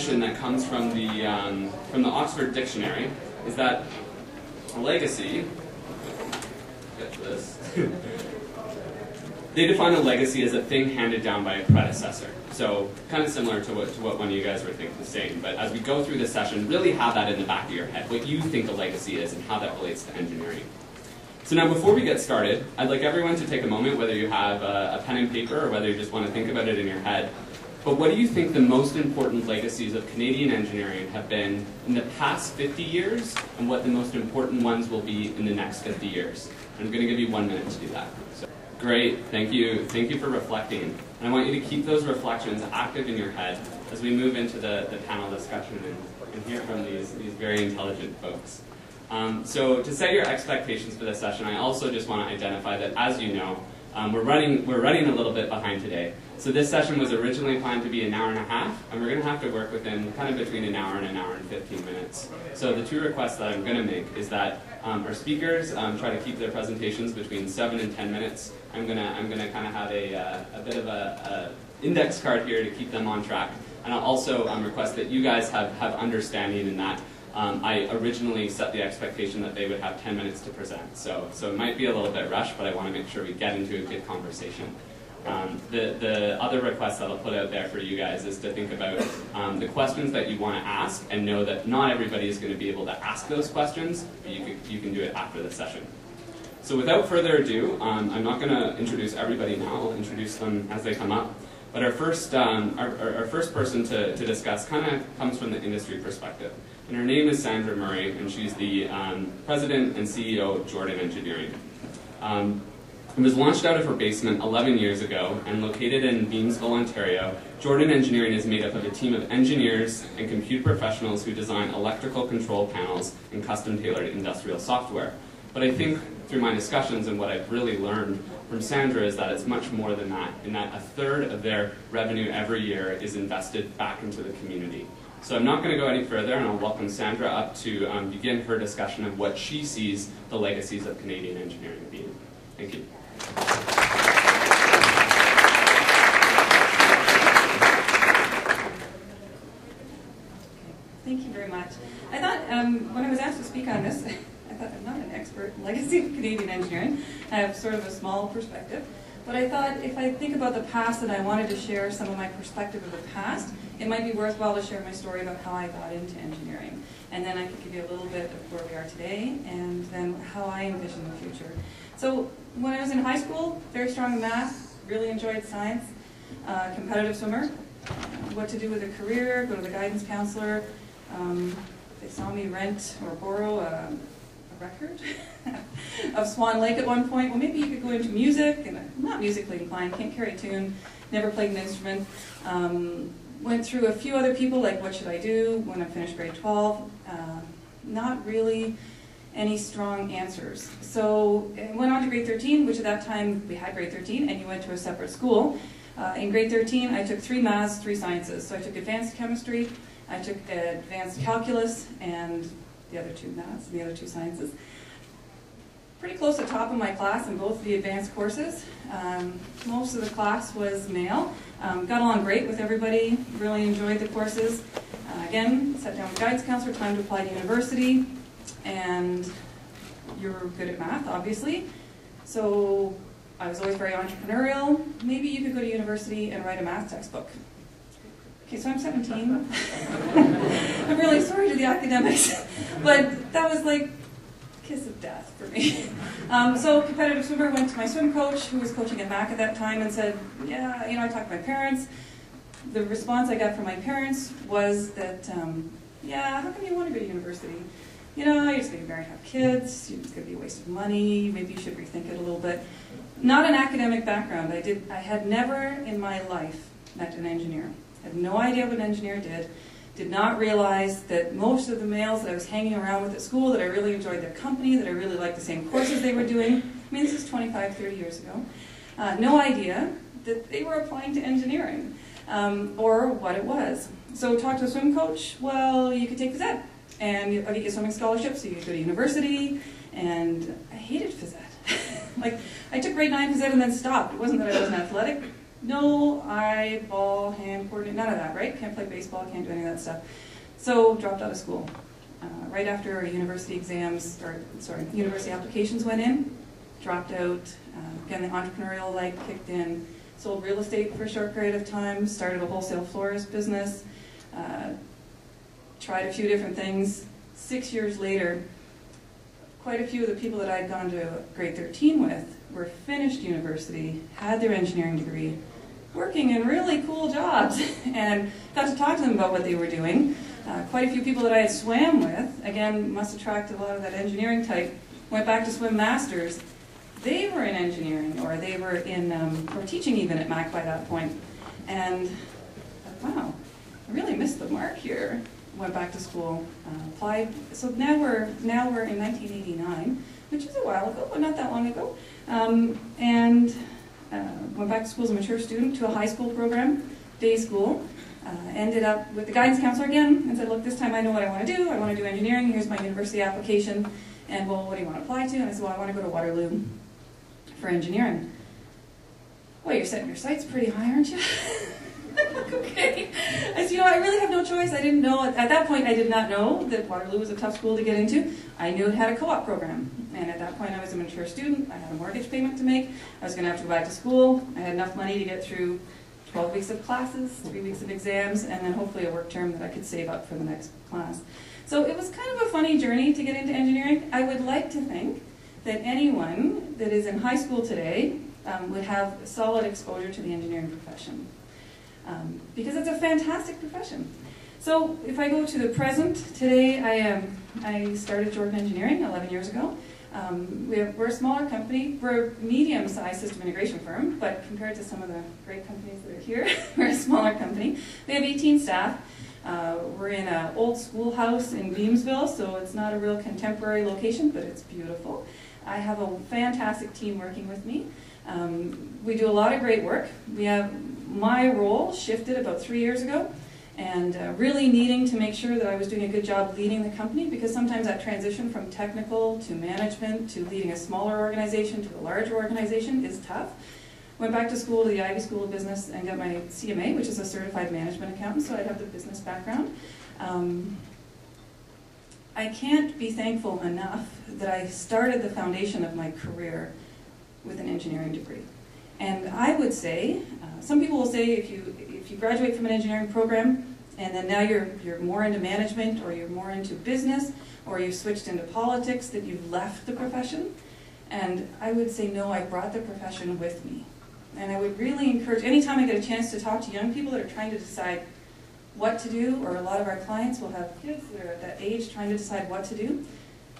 definition that comes from the, um, from the Oxford Dictionary is that a legacy, get this, they define a legacy as a thing handed down by a predecessor. So kind of similar to what, to what one of you guys were thinking, saying. But as we go through this session, really have that in the back of your head, what you think a legacy is and how that relates to engineering. So now before we get started, I'd like everyone to take a moment, whether you have a, a pen and paper or whether you just want to think about it in your head. But what do you think the most important legacies of Canadian engineering have been in the past 50 years and what the most important ones will be in the next 50 years? I'm going to give you one minute to do that. So, great, thank you. Thank you for reflecting. And I want you to keep those reflections active in your head as we move into the, the panel discussion and, and hear from these, these very intelligent folks. Um, so to set your expectations for this session, I also just want to identify that, as you know, um, we're running we're running a little bit behind today. So this session was originally planned to be an hour and a half, and we're going to have to work within kind of between an hour and an hour and 15 minutes. So the two requests that I'm going to make is that um, our speakers um, try to keep their presentations between seven and 10 minutes. I'm gonna I'm gonna kind of have a, uh, a bit of a, a, index card here to keep them on track, and I'll also um, request that you guys have have understanding in that um, I originally set the expectation that they would have 10 minutes to present. So, so it might be a little bit rushed, but I want to make sure we get into a good conversation. Um, the, the other request that I'll put out there for you guys is to think about um, the questions that you want to ask and know that not everybody is going to be able to ask those questions, but you can, you can do it after the session. So without further ado, um, I'm not going to introduce everybody now. I'll introduce them as they come up. But our first, um, our, our, first person to, to discuss kind of comes from the industry perspective. And her name is Sandra Murray, and she's the um, president and CEO of Jordan Engineering. Um, it was launched out of her basement 11 years ago and located in Beamsville, Ontario. Jordan Engineering is made up of a team of engineers and computer professionals who design electrical control panels and custom tailored industrial software. But I think through my discussions and what I've really learned from Sandra is that it's much more than that, in that a third of their revenue every year is invested back into the community. So I'm not going to go any further, and I'll welcome Sandra up to um, begin her discussion of what she sees the legacies of Canadian engineering being. Thank you. Thank you very much. I thought um, when I was asked to speak on this, I thought I'm not an expert in legacy of Canadian engineering. I have sort of a small perspective. But I thought if I think about the past and I wanted to share some of my perspective of the past, it might be worthwhile to share my story about how I got into engineering. And then I could give you a little bit of where we are today and then how I envision the future. So when I was in high school, very strong in math, really enjoyed science, uh, competitive swimmer, what to do with a career, go to the guidance counselor. Um, they saw me rent or borrow a record of Swan Lake at one point. Well, maybe you could go into music, and I'm not musically inclined, can't carry a tune, never played an instrument. Um, went through a few other people, like what should I do when I finish grade 12. Uh, not really any strong answers. So I went on to grade 13, which at that time we had grade 13, and you went to a separate school. Uh, in grade 13, I took three maths, three sciences. So I took advanced chemistry, I took advanced calculus, and the other two maths, the other two sciences pretty close to top of my class in both the advanced courses. Um, most of the class was male. Um, got along great with everybody, really enjoyed the courses. Uh, again, sat down with guidance counselor, time to apply to university, and you're good at math, obviously. So I was always very entrepreneurial. Maybe you could go to university and write a math textbook. Okay, so I'm 17. I'm really sorry to the academics, but that was like kiss of death for me. um, so competitive swimmer went to my swim coach, who was coaching at Mac at that time, and said, yeah, you know, I talked to my parents. The response I got from my parents was that, um, yeah, how come you want to go to university? You know, you're just going to married and have kids, it's going to be a waste of money, maybe you should rethink it a little bit. Not an academic background. I, did, I had never in my life met an engineer. I had no idea what an engineer did did not realize that most of the males that I was hanging around with at school, that I really enjoyed their company, that I really liked the same courses they were doing. I mean, this is 25, 30 years ago. Uh, no idea that they were applying to engineering um, or what it was. So talk to a swim coach, well, you could take phys ed and I'll get a swimming scholarship so you go to university. And I hated phys ed. like, I took grade nine phys ed and then stopped. It wasn't that I wasn't athletic. No eye, ball, hand coordinate, none of that, right? Can't play baseball, can't do any of that stuff. So dropped out of school. Uh, right after our university exams, or sorry, university applications went in, dropped out. Uh, again, the entrepreneurial life kicked in. Sold real estate for a short period of time. Started a wholesale florist business. Uh, tried a few different things. Six years later, quite a few of the people that I'd gone to grade 13 with were finished university, had their engineering degree, working in really cool jobs, and got to talk to them about what they were doing. Uh, quite a few people that I had swam with, again, must attract a lot of that engineering type, went back to swim masters. They were in engineering, or they were in, um, or teaching even at Mac by that point. And, wow, I really missed the mark here went back to school, uh, applied. So now we're now we're in 1989, which is a while ago, but not that long ago. Um, and uh, went back to school as a mature student to a high school program, day school. Uh, ended up with the guidance counselor again and said, look, this time I know what I want to do. I want to do engineering. Here's my university application. And well, what do you want to apply to? And I said, well, I want to go to Waterloo for engineering. Well, you're setting your sights pretty high, aren't you? okay. I you know, I really have no choice. I didn't know, at that point, I did not know that Waterloo was a tough school to get into. I knew it had a co-op program. And at that point, I was a mature student. I had a mortgage payment to make. I was going to have to go back to school. I had enough money to get through 12 weeks of classes, three weeks of exams, and then hopefully a work term that I could save up for the next class. So it was kind of a funny journey to get into engineering. I would like to think that anyone that is in high school today um, would have solid exposure to the engineering profession um, because it's a fantastic profession. So if I go to the present, today I, um, I started Jordan Engineering 11 years ago. Um, we are a smaller company. We're a medium-sized system integration firm, but compared to some of the great companies that are here, we're a smaller company. We have 18 staff. Uh, we're in an old schoolhouse in Beamsville, so it's not a real contemporary location, but it's beautiful. I have a fantastic team working with me. Um, we do a lot of great work. We have my role shifted about three years ago and uh, really needing to make sure that I was doing a good job leading the company because sometimes that transition from technical to management to leading a smaller organization to a larger organization is tough. Went back to school to the Ivey School of Business and got my CMA, which is a certified management accountant, so I have the business background. Um, I can't be thankful enough that I started the foundation of my career with an engineering degree. And I would say, uh, some people will say if you, if you graduate from an engineering program and then now you're, you're more into management or you're more into business or you've switched into politics, that you've left the profession. And I would say, no, I brought the profession with me. And I would really encourage, anytime I get a chance to talk to young people that are trying to decide what to do, or a lot of our clients will have kids that are at that age trying to decide what to do,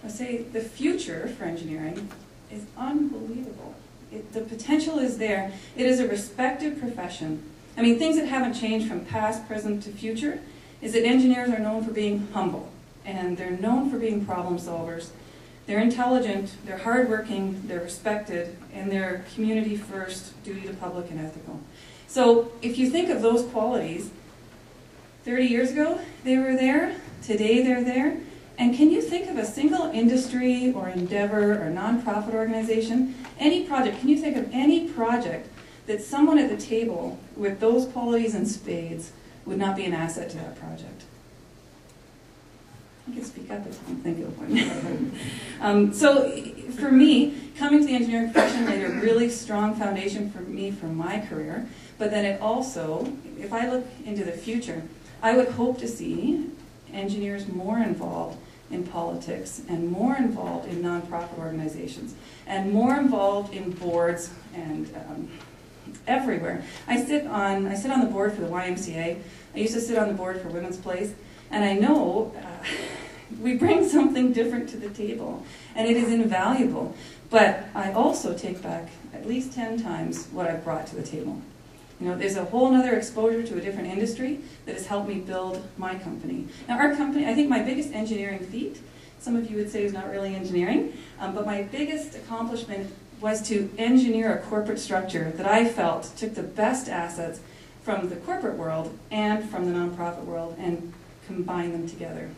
I say the future for engineering is unbelievable. It, the potential is there. It is a respected profession. I mean, things that haven't changed from past, present to future is that engineers are known for being humble, and they're known for being problem solvers. They're intelligent, they're hardworking, they're respected, and they're community first, duty to public, and ethical. So if you think of those qualities, 30 years ago they were there, today they're there, and can you think of a single industry or endeavor or nonprofit organization, any project, can you think of any project that someone at the table with those qualities and spades would not be an asset to that project? I can speak up if I'm thinking of one. um, so for me, coming to the engineering profession laid a really strong foundation for me for my career, but then it also, if I look into the future, I would hope to see engineers more involved in politics and more involved in nonprofit organizations and more involved in boards and um, everywhere. I sit on I sit on the board for the YMCA. I used to sit on the board for Women's Place, and I know uh, we bring something different to the table, and it is invaluable. But I also take back at least ten times what I've brought to the table. You know, there's a whole other exposure to a different industry that has helped me build my company. Now, our company, I think my biggest engineering feat, some of you would say is not really engineering, um, but my biggest accomplishment was to engineer a corporate structure that I felt took the best assets from the corporate world and from the nonprofit world and combine them together.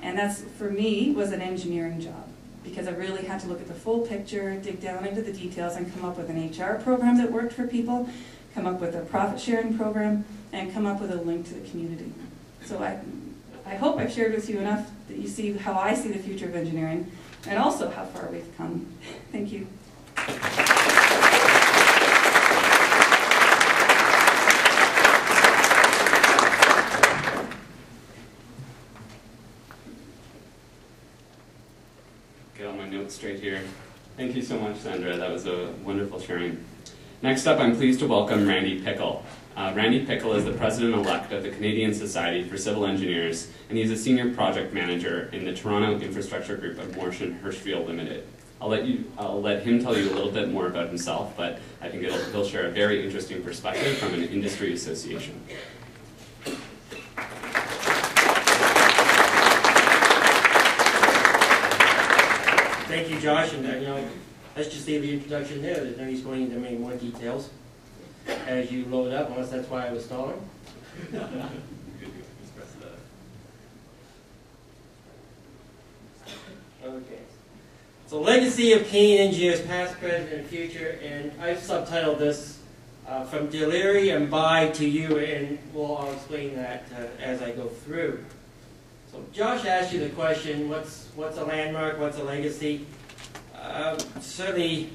And that's, for me, was an engineering job. because I really had to look at the full picture, dig down into the details, and come up with an HR program that worked for people, come up with a profit sharing program, and come up with a link to the community. So I, I hope I've shared with you enough that you see how I see the future of engineering, and also how far we've come. Thank you. Get all my notes straight here. Thank you so much, Sandra. That was a wonderful sharing. Next up, I'm pleased to welcome Randy Pickle. Uh, Randy Pickle is the president-elect of the Canadian Society for Civil Engineers, and he's a senior project manager in the Toronto Infrastructure Group of Morrison Hershfield Limited. I'll let you, I'll let him tell you a little bit more about himself, but I think he'll share a very interesting perspective from an industry association. Thank you, Josh, and, you know, let's just leave the introduction there, there's no use going into many more details as you load up, unless that's why I was stalling. Okay. So legacy of Canadian NGOs past, present, and future, and I've subtitled this uh, from de Léry and By to you, and we'll I'll explain that uh, as I go through. So Josh asked you the question, what's what's a landmark, what's a legacy? Um, certainly,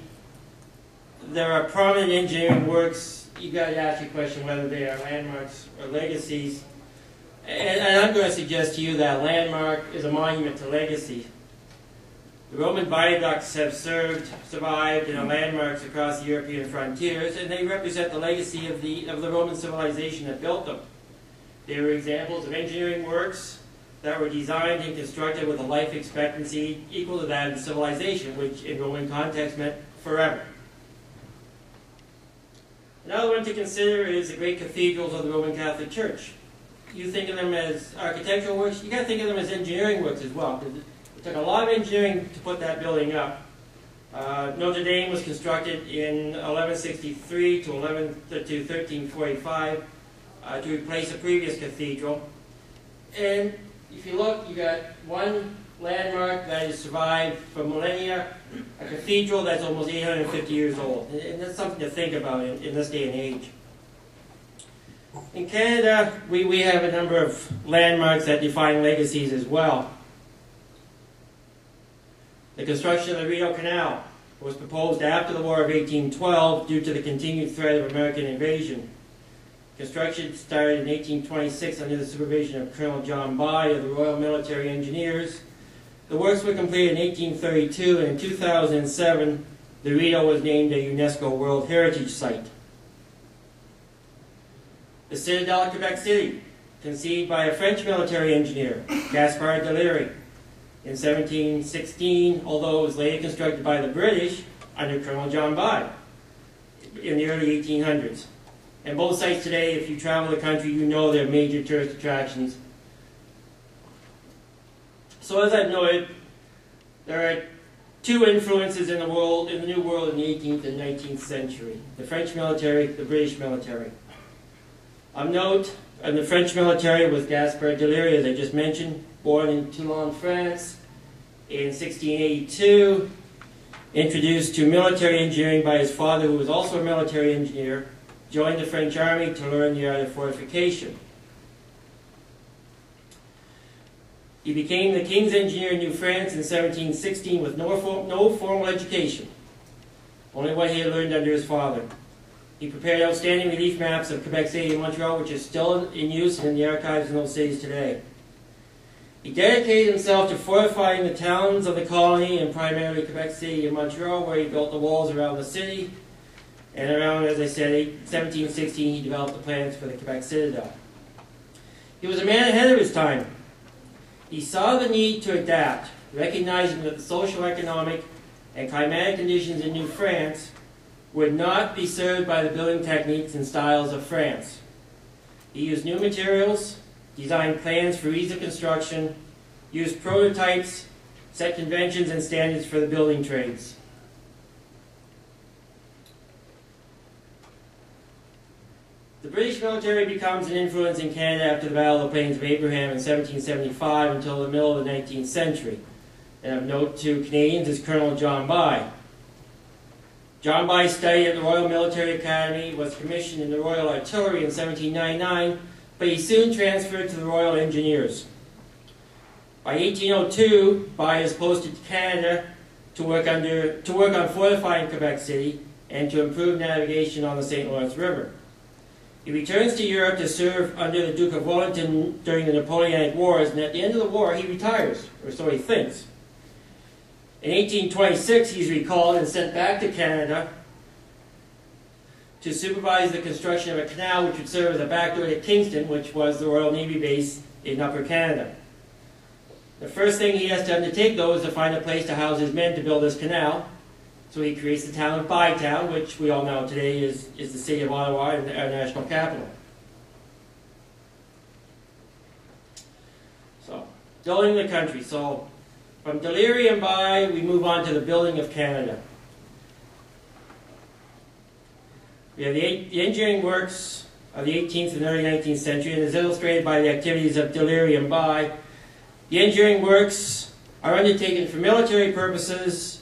there are prominent engineering works. You've got to ask your question whether they are landmarks or legacies. And, and I'm going to suggest to you that landmark is a monument to legacy. The Roman viaducts have served, survived, and are landmarks across the European frontiers, and they represent the legacy of the, of the Roman civilization that built them. They were examples of engineering works that were designed and constructed with a life expectancy equal to that of civilization, which in Roman context meant forever. Another one to consider is the great cathedrals of the Roman Catholic Church. You think of them as architectural works, you got to think of them as engineering works as well. It took a lot of engineering to put that building up. Uh, Notre Dame was constructed in 1163 to, 11, to 1345 uh, to replace a previous cathedral. And if you look, you got one landmark that has survived for millennia, a cathedral that's almost 850 years old. And that's something to think about in, in this day and age. In Canada, we, we have a number of landmarks that define legacies as well. The construction of the Rideau Canal was proposed after the War of 1812 due to the continued threat of American invasion. Construction started in 1826 under the supervision of Colonel John By of the Royal Military Engineers. The works were completed in 1832 and in 2007 the Rideau was named a UNESCO World Heritage Site. The Citadel of Quebec City, conceived by a French military engineer, Gaspard de Léry, in 1716, although it was later constructed by the British under Colonel John By in the early 1800s. And both sites today, if you travel the country, you know they're major tourist attractions. So as I've noted, there are two influences in the world, in the New World in the 18th and 19th century. The French military, the British military. Of note, in the French military was Gaspard de Léry, as I just mentioned, born in Toulon, France in 1682, introduced to military engineering by his father, who was also a military engineer, joined the French army to learn the art of fortification. He became the King's Engineer in New France in 1716 with no, no formal education, only what he had learned under his father. He prepared outstanding relief maps of Quebec City and Montreal, which is still in use in the archives in those cities today. He dedicated himself to fortifying the towns of the colony and primarily Quebec City and Montreal, where he built the walls around the city. And around, as I said, 1716, he developed the plans for the Quebec Citadel. He was a man ahead of his time. He saw the need to adapt, recognizing that the social, economic, and climatic conditions in New France would not be served by the building techniques and styles of France. He used new materials, designed plans for ease of construction, used prototypes, set conventions and standards for the building trades. The British military becomes an influence in Canada after the Battle of the Plains of Abraham in 1775 until the middle of the 19th century. and of note to Canadians is Colonel John By. John By studied at the Royal Military Academy, was commissioned in the Royal Artillery in 1799, but he soon transferred to the Royal Engineers. By 1802, By is posted to Canada to work, under, to work on fortifying Quebec City and to improve navigation on the St. Lawrence River. He returns to Europe to serve under the Duke of Wellington during the Napoleonic Wars, and at the end of the war, he retires, or so he thinks. In 1826, he's recalled and sent back to Canada to supervise the construction of a canal which would serve as a backdoor to Kingston, which was the Royal Navy base in Upper Canada. The first thing he has to undertake, though, is to find a place to house his men to build this canal. So he creates the town of Bytown, which we all know today is, is the city of Ottawa and our national capital. So, building the country. So, from de Léry and By, we move on to the building of Canada. We have the, the engineering works of the 18th and early 19th century, and is illustrated by the activities of de Léry and By. The engineering works are undertaken for military purposes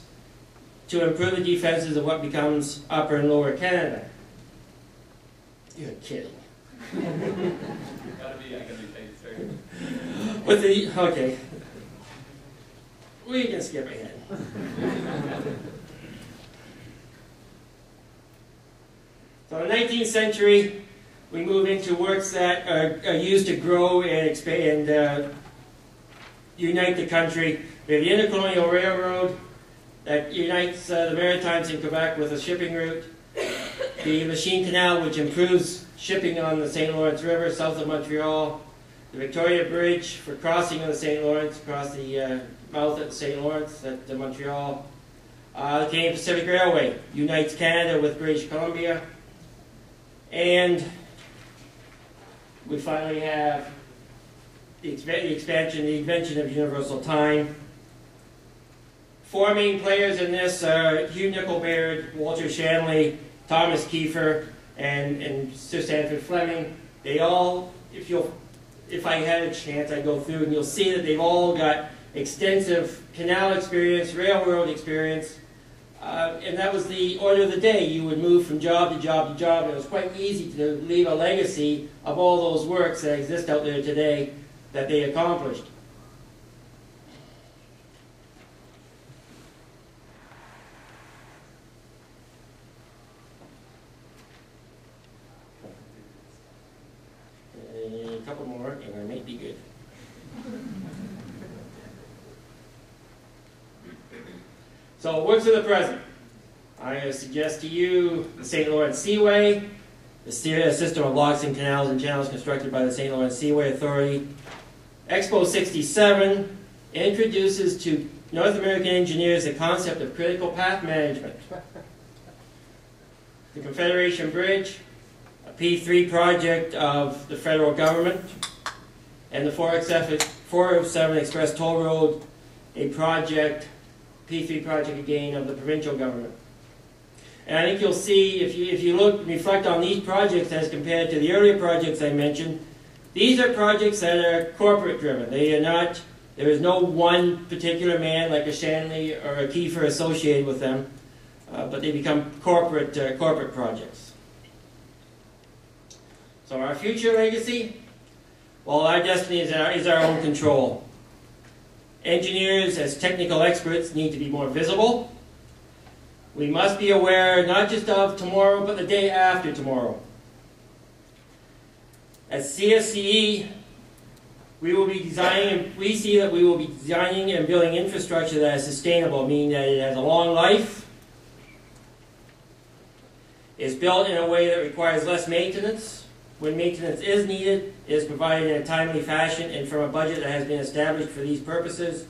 to improve the defenses of what becomes Upper and Lower Canada. You're kidding. Gotta be, I gotta be paid. With the, okay. We can skip ahead. So in the 19th century, we move into works that are, are used to grow and expand, uh, unite the country. We have the Intercolonial Railroad that unites uh, the Maritimes in Quebec with a shipping route. The Lachine Canal, which improves shipping on the St. Lawrence River south of Montreal the Victoria Bridge for crossing of the St. Lawrence, across the uh, mouth of the St. Lawrence at uh, Montreal. Uh, the Canadian Pacific Railway unites Canada with British Columbia. And we finally have the expansion, the invention of universal time. Four main players in this are Hugh Nicol Baird, Walter Shanly, Thomas Keefer, and, and Sir Sandford Fleming. They all, if you'll if I had a chance, I'd go through and you'll see that they've all got extensive canal experience, railroad experience, uh, and that was the order of the day. You would move from job to job to job, and it was quite easy to leave a legacy of all those works that exist out there today that they accomplished. A couple more, and I might be good. So, works of the present. I suggest to you the St. Lawrence Seaway, the uh, system of locks and canals and channels constructed by the St. Lawrence Seaway Authority. Expo 67 introduces to North American engineers the concept of critical path management. The Confederation Bridge, a P3 project of the federal government, and the 407 Express Toll Road, a project, P3 project again of the provincial government. And I think you'll see, if you, if you look, reflect on these projects as compared to the earlier projects I mentioned, these are projects that are corporate driven. They are not, there is no one particular man like a Shanly or a Keefer associated with them, uh, but they become corporate, uh, corporate projects. So our future legacy, well, our destiny is our, is our own control. Engineers, as technical experts, need to be more visible. We must be aware not just of tomorrow, but the day after tomorrow. At CSCE, we will be designing, we see that we will be designing and building infrastructure that is sustainable, meaning that it has a long life, is built in a way that requires less maintenance. When maintenance is needed, is provided in a timely fashion and from a budget that has been established for these purposes.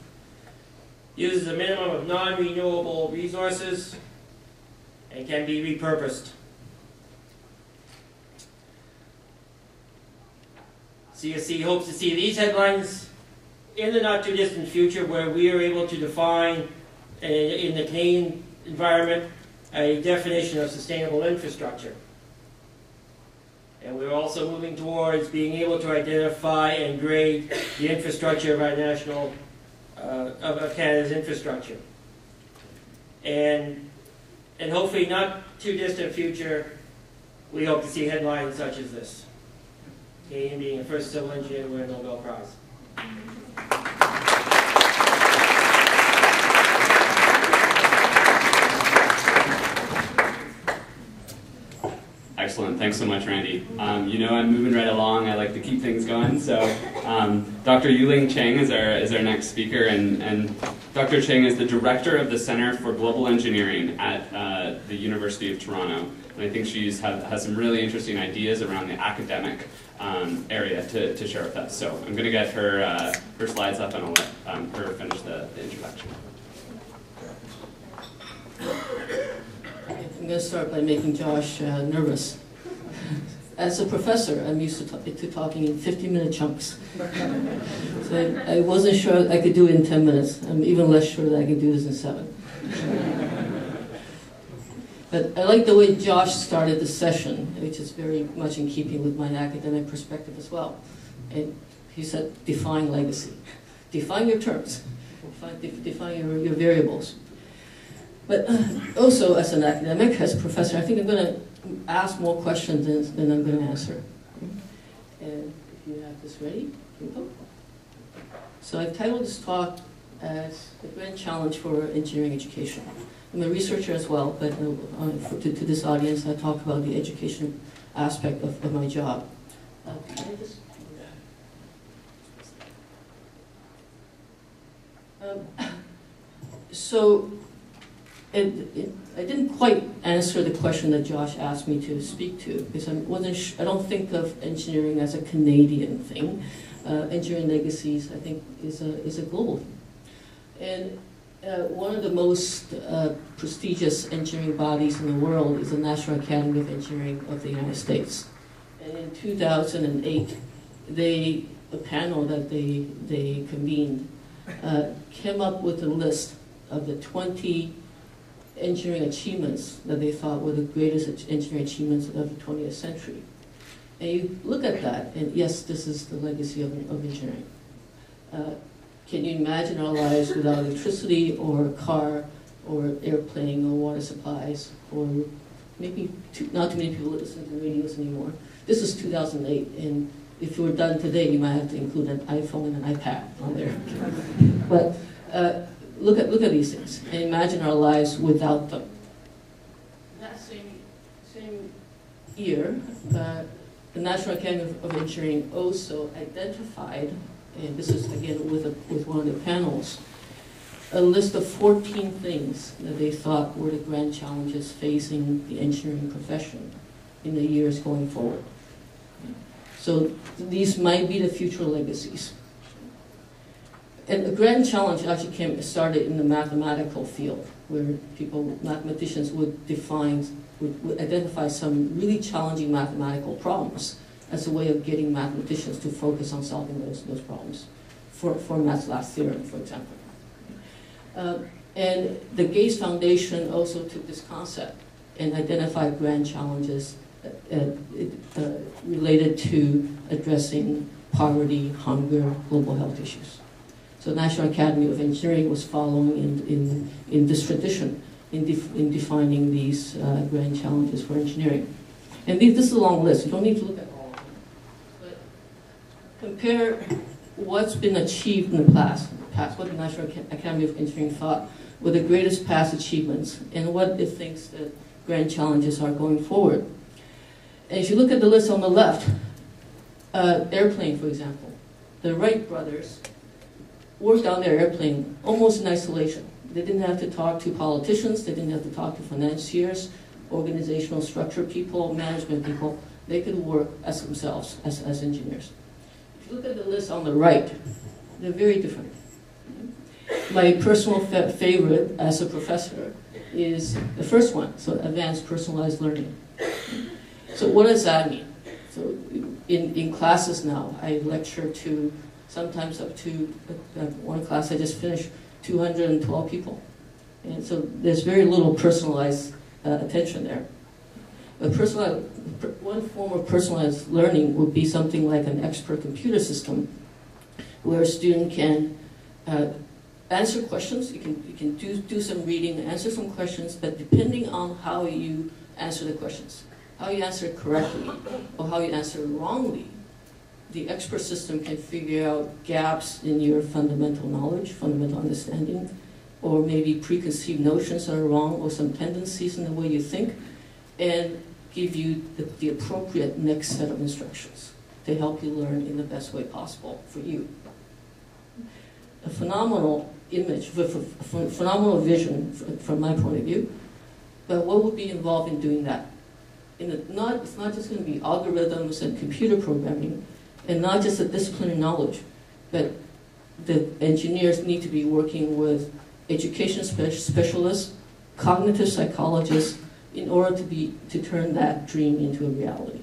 Uses a minimum of non-renewable resources and can be repurposed. CSC hopes to see these headlines in the not too distant future where we are able to define uh, in the Canadian environment a definition of sustainable infrastructure. And we're also moving towards being able to identify and grade the infrastructure of our national uh, of, of Canada's infrastructure. And, and hopefully not too distant future, we hope to see headlines such as this. Canadian being the first civil engineer to win a Nobel Prize. Excellent. Thanks so much, Randy. Um, you know I'm moving right along. I like to keep things going. So, um, Dr. Yuling Cheng is our is our next speaker, and, and Dr. Cheng is the director of the Center for Global Engineering at uh, the University of Toronto. And I think she's has some really interesting ideas around the academic um, area to, to share with us. So I'm going to get her uh, her slides up, and I'll let um, her finish the, the introduction. I'm going to start by making Josh uh, nervous. As a professor, I'm used to, to talking in 50-minute chunks. so I, I wasn't sure I could do it in 10 minutes. I'm even less sure that I could do this in seven. but I like the way Josh started the session, which is very much in keeping with my academic perspective as well. And he said, define legacy. Define your terms. Define, define your, your variables. But uh, also, as an academic, as a professor, I think I'm going to ask more questions than, than I'm going to answer. And if you have this ready, we go. So I've titled this talk as The Grand Challenge for Engineering Education. I'm a researcher as well, but uh, to, to this audience, I talk about the education aspect of, of my job. Uh, Um, so, it, it, I didn't quite answer the question that Josh asked me to speak to because I wasn't. I don't think of engineering as a Canadian thing. Uh, engineering legacies, I think, is a is a global thing. And uh, one of the most uh, prestigious engineering bodies in the world is the National Academy of Engineering of the United States. And in 2008, they a panel that they they convened uh, came up with a list of the 20 engineering achievements that they thought were the greatest engineering achievements of the 20th century. And you look at that, and yes, this is the legacy of, of engineering. Uh, can you imagine our lives without electricity, or a car, or airplane, or water supplies, or maybe too, not too many people listen to radios anymore? This is 2008, and if you were done today, you might have to include an iPhone and an iPad on there. but uh, look at look at these things and imagine our lives without them. That same same year, uh, the National Academy of, of Engineering also identified, and this is again with a, with one of the panels, a list of 14 things that they thought were the grand challenges facing the engineering profession in the years going forward. So these might be the future legacies. And the grand challenge actually came started in the mathematical field, where people, mathematicians, would define, would, would identify some really challenging mathematical problems as a way of getting mathematicians to focus on solving those, those problems. For, for Fermat's last theorem, for example. Uh, and the Gates Foundation also took this concept and identified grand challenges uh, uh, related to addressing poverty, hunger, global health issues. So the National Academy of Engineering was following in, in, in this tradition in, def, in defining these uh, grand challenges for engineering. And these, this is a long list. You don't need to look at all of them. But compare what's been achieved in the past, past what the National Academy of Engineering thought were the greatest past achievements, and what it thinks the grand challenges are going forward. And if you look at the list on the left, uh, airplane, for example, the Wright brothers worked on their airplane almost in isolation. They didn't have to talk to politicians, they didn't have to talk to financiers, organizational structure people, management people. They could work as themselves, as, as engineers. If you look at the list on the right, they're very different. My personal fa favorite as a professor is the first one, so advanced personalized learning. So what does that mean? So in, in classes now, I lecture to sometimes up to uh, one class I just finished 212 people. And so there's very little personalized uh, attention there. Personalized, one form of personalized learning would be something like an expert computer system where a student can uh, answer questions. You can you can do do some reading, answer some questions, but depending on how you answer the questions, how you answer correctly, or how you answer wrongly, the expert system can figure out gaps in your fundamental knowledge, fundamental understanding, or maybe preconceived notions that are wrong, or some tendencies in the way you think, and give you the, the appropriate next set of instructions to help you learn in the best way possible for you. A phenomenal image, ph- ph- ph- phenomenal vision from my point of view, but what would be involved in doing that? In the, not, it's not just going to be algorithms and computer programming, and not just a disciplinary knowledge, but the engineers need to be working with education spe- specialists, cognitive psychologists, in order to be to turn that dream into a reality.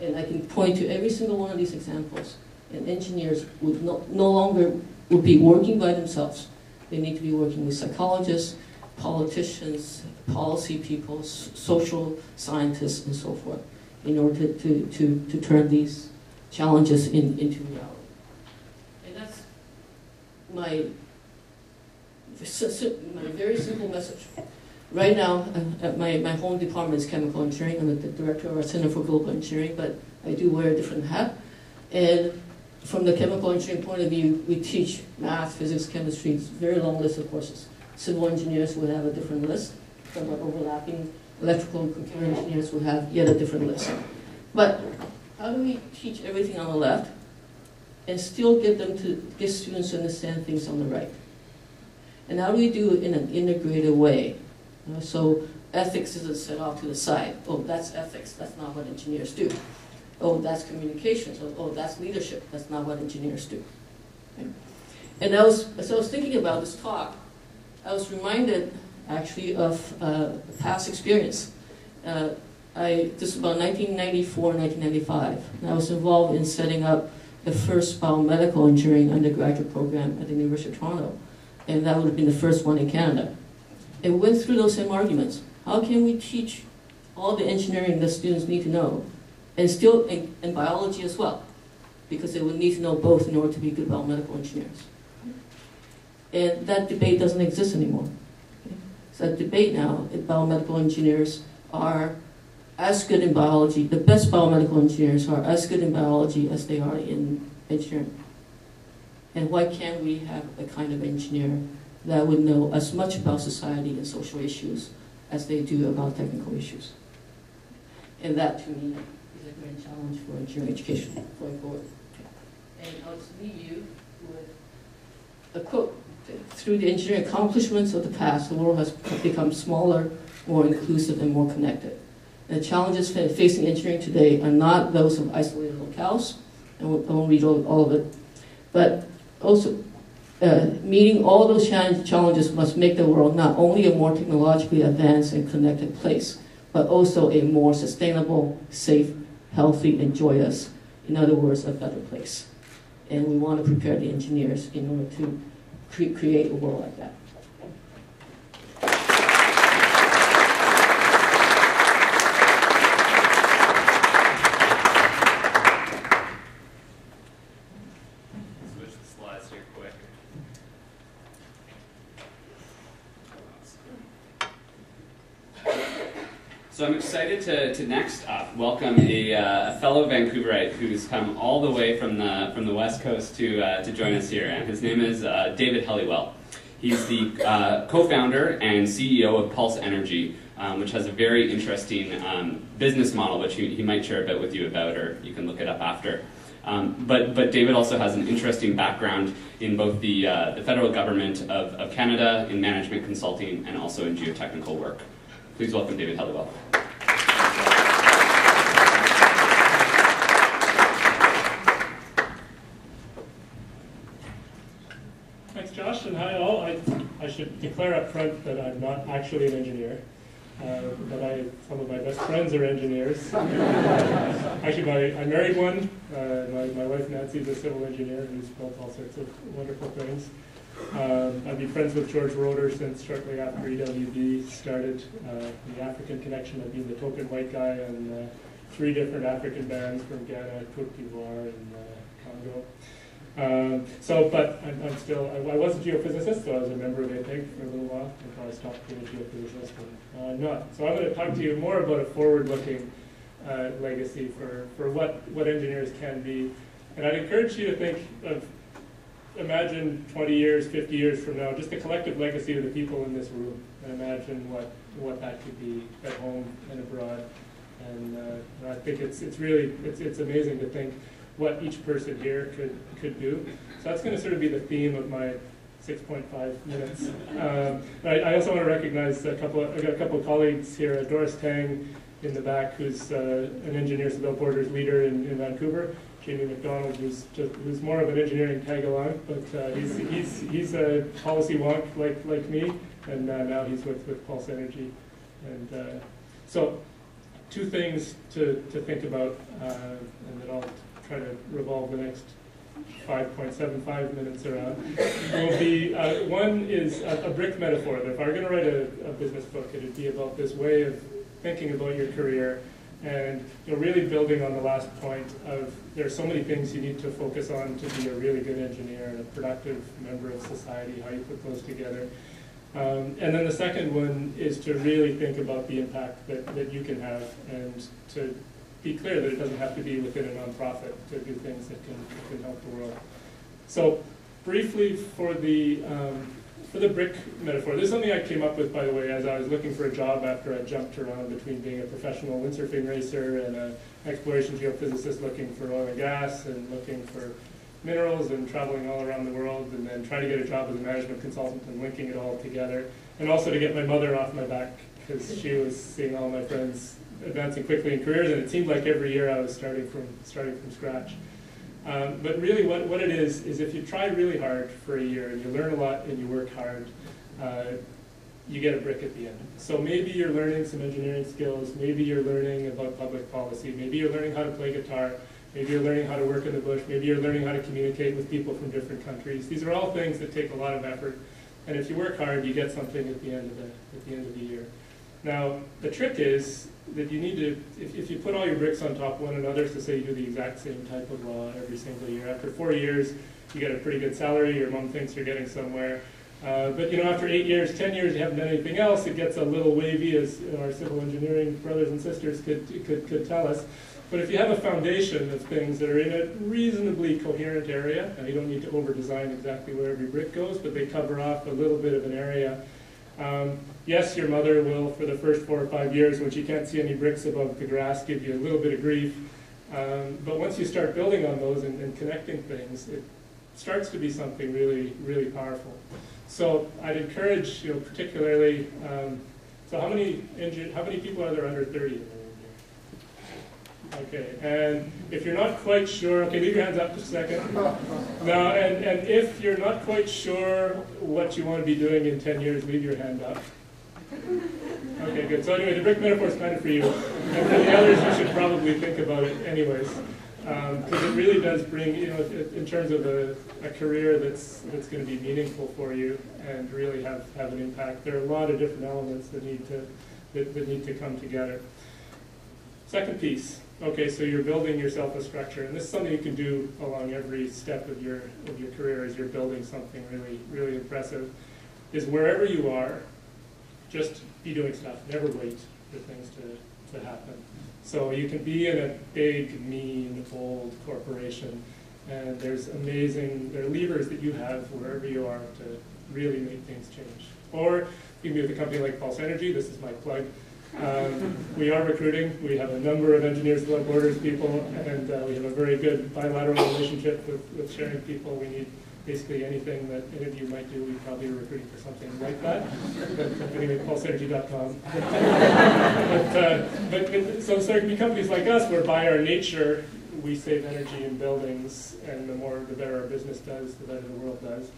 And I can point to every single one of these examples. And engineers would no, no longer would be working by themselves. They need to be working with psychologists, politicians, policy people, social scientists, and so forth, in order to, to, to, to turn these challenges in, into reality. And that's my, my very simple message. Right now, uh, my, my home department is chemical engineering. I'm the director of our Center for Global Engineering, but I do wear a different hat. And from the chemical engineering point of view, we teach math, physics, chemistry, it's a very long list of courses. Civil engineers would have a different list, somewhat overlapping. Electrical and computer engineers would have yet a different list. But how do we teach everything on the left and still get them to get students to understand things on the right? And how do we do it in an integrated way? Know, so ethics isn't set off to the side. Oh, that's ethics. That's not what engineers do. Oh, that's communications. Oh, oh that's leadership. That's not what engineers do. Okay? And I was, as I was thinking about this talk, I was reminded actually of uh, past experience. Uh, I, this was about 1994, 1995, and I was involved in setting up the first biomedical engineering undergraduate program at the University of Toronto, and that would have been the first one in Canada. And went through those same arguments. How can we teach all the engineering that students need to know, and still in, biology as well, because they would need to know both in order to be good biomedical engineers. And that debate doesn't exist anymore. So that debate now, biomedical engineers are as good in biology, the best biomedical engineers are as good in biology as they are in engineering. And why can't we have a kind of engineer that would know as much about society and social issues as they do about technical issues? And that, to me, is a great challenge for engineering education going forward. And I'll just leave you with a quote. Through the engineering accomplishments of the past, the world has become smaller, more inclusive, and more connected. The challenges facing engineering today are not those of isolated locales, and I won't read all, all of it, but also uh, meeting all those challenges must make the world not only a more technologically advanced and connected place, but also a more sustainable, safe, healthy, and joyous, in other words, a better place. And we want to prepare the engineers in order to cre- create a world like that. Switch the slides here quick. So I'm excited to, to next up welcome a, uh, fellow Vancouverite who's come all the way from the from the west coast to uh, to join us here, and his name is uh, David Helliwell. He's the uh, co-founder and CEO of Pulse Energy, um, which has a very interesting um, business model, which he, he might share a bit with you about, or you can look it up after. Um, but, but David also has an interesting background in both the, uh, the federal government of, of Canada, in management consulting, and also in geotechnical work. Please welcome David Helliwell. Thanks, Josh, and hi all. I, I should declare up front that I'm not actually an engineer, uh, but I, some of my best friends are engineers. actually, my, I married one. Uh, my, my wife Nancy is a civil engineer who's built all sorts of wonderful things. Um, I've been friends with George Roter since shortly after EWB started. Uh, the African Connection, I've been the token white guy on uh, three different African bands from Ghana, Cote d'Ivoire, and uh, Congo. Um, so, but I'm, I'm still, I, I was a geophysicist, so I was a member of APEG for a little while before I stopped being a geophysicist, and uh, not. So I'm going to talk to you more about a forward-looking uh, legacy for, for what, what engineers can be. And I'd encourage you to think of, imagine 20 years, 50 years from now, just the collective legacy of the people in this room, and imagine what, what that could be at home and abroad. And uh, I think it's, it's really, it's, it's amazing to think what each person here could, could do. So that's going to sort of be the theme of my 6.5 minutes. Um, I, I also want to recognize a couple, of, I've got a couple of colleagues here, Doris Tang in the back, who's uh, an Engineers Without Borders leader in, in Vancouver, Jamie McDonald, who's, just, who's more of an engineering tag-along, but uh, he's, he's, he's a policy wonk like, like me, and uh, now he's with, with Pulse Energy. And uh, so, two things to, to think about, uh, and then I'll try to revolve the next 5.75 minutes around, will be, uh, one is a, a brick metaphor, that if I were gonna write a, a business book, it'd be about this way of thinking about your career and you know, really building on the last point of there are so many things you need to focus on to be a really good engineer and a productive member of society, how you put those together. Um, and then the second one is to really think about the impact that, that you can have and to be clear that it doesn't have to be within a nonprofit to do things that can, that can help the world. So briefly for the, um, for the brick metaphor, this is something I came up with, by the way, as I was looking for a job after I jumped around between being a professional windsurfing racer and an exploration geophysicist looking for oil and gas and looking for minerals and traveling all around the world and then trying to get a job as a management consultant and linking it all together. And also to get my mother off my back because she was seeing all my friends advancing quickly in careers and it seemed like every year I was starting from, starting from scratch. Um, but really what, what it is, is if you try really hard for a year and you learn a lot and you work hard, uh, you get a brick at the end. So maybe you're learning some engineering skills, maybe you're learning about public policy, maybe you're learning how to play guitar, maybe you're learning how to work in the bush, maybe you're learning how to communicate with people from different countries. These are all things that take a lot of effort, and if you work hard, you get something at the end of the, at the, end of the year. Now, the trick is that you need to, if, if you put all your bricks on top of one another, so say you do the exact same type of law every single year, after four years, you get a pretty good salary, your mom thinks you're getting somewhere. Uh, but you know, after eight years, ten years, you haven't done anything else, it gets a little wavy, as our civil engineering brothers and sisters could, could, could tell us. But if you have a foundation of things that are in a reasonably coherent area, you don't need to over-design exactly where every brick goes, but they cover off a little bit of an area, um, yes, your mother will, for the first four or five years, when she can't see any bricks above the grass, give you a little bit of grief. Um, but once you start building on those and, and, connecting things, it starts to be something really, really powerful. So I'd encourage, you know, particularly, um, so how many how many people are there under 30 in the room here? Okay, and if you're not quite sure, okay, leave your hands up just a second. Now, and, and if you're not quite sure what you want to be doing in 10 years, leave your hand up. Okay, good. So anyway, the brick metaphor is kind of for you. And for the others, you should probably think about it anyways. Because um, it really does bring, you know, in terms of a, a career that's, that's going to be meaningful for you and really have, have an impact. There are a lot of different elements that need to, that, that need to come together. Second piece, okay, so you're building yourself a structure, and this is something you can do along every step of your, of your career as you're building something really, really impressive, is wherever you are, just be doing stuff. Never wait for things to, to happen. So you can be in a big, mean, old corporation, and there's amazing, there are levers that you have wherever you are to really make things change. Or you can be with a company like Pulse Energy, this is my plug. Um, we are recruiting, we have a number of Engineers Without Borders people, and uh, we have a very good bilateral relationship with, with sharing people. We need basically anything that any of you might do, we probably are recruiting for something like that. But, anyway, pulseenergy.com. but, uh, but, so there can be companies like us where by our nature, we save energy in buildings, and the more, the better our business does, the better the world does.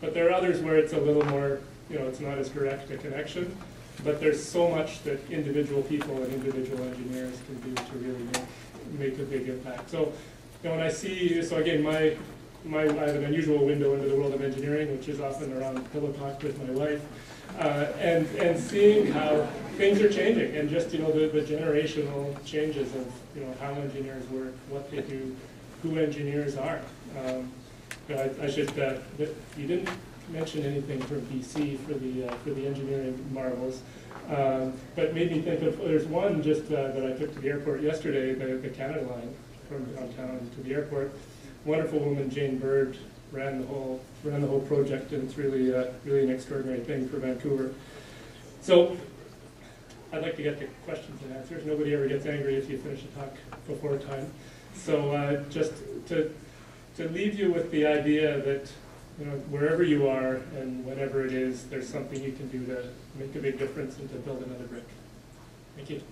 But there are others where it's a little more, you know, it's not as direct a connection. But there's so much that individual people and individual engineers can do to really make, make a big impact. So, you know, when I see, so again, my my, I have an unusual window into the world of engineering, which is often around pillow talk with my wife, uh, and and seeing how things are changing, and just you know the, the generational changes of you know how engineers work, what they do, who engineers are. Um, I, I should, uh, you didn't mention anything from BC for the, uh, for the engineering marvels. Um, but made me think of, there's one just, uh, that I took to the airport yesterday, the, the Canada line from downtown to the airport. Wonderful woman, Jane Bird, ran the whole, ran the whole project, and it's really, uh, really an extraordinary thing for Vancouver. So, I'd like to get to questions and answers. Nobody ever gets angry if you finish a talk before time. So, uh, just to, to leave you with the idea that you know, wherever you are and whatever it is, there's something you can do to make a big difference and to build another brick. Thank you.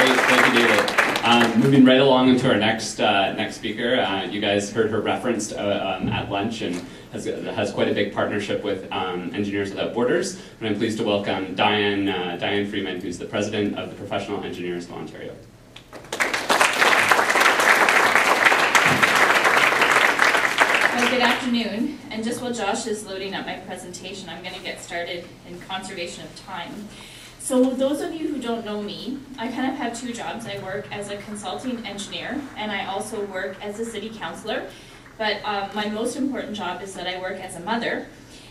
Great, thank you, David. Um, moving right along into our next uh, next speaker, uh, you guys heard her referenced uh, um, at lunch and has, has quite a big partnership with um, Engineers Without Borders. And I'm pleased to welcome Diane uh, Diane Freeman, who's the president of the Professional Engineers of Ontario. Good afternoon. And just while Josh is loading up my presentation, I'm going to get started in conservation of time. So those of you who don't know me, I kind of have two jobs. I work as a consulting engineer, and I also work as a city councilor. But um, my most important job is that I work as a mother.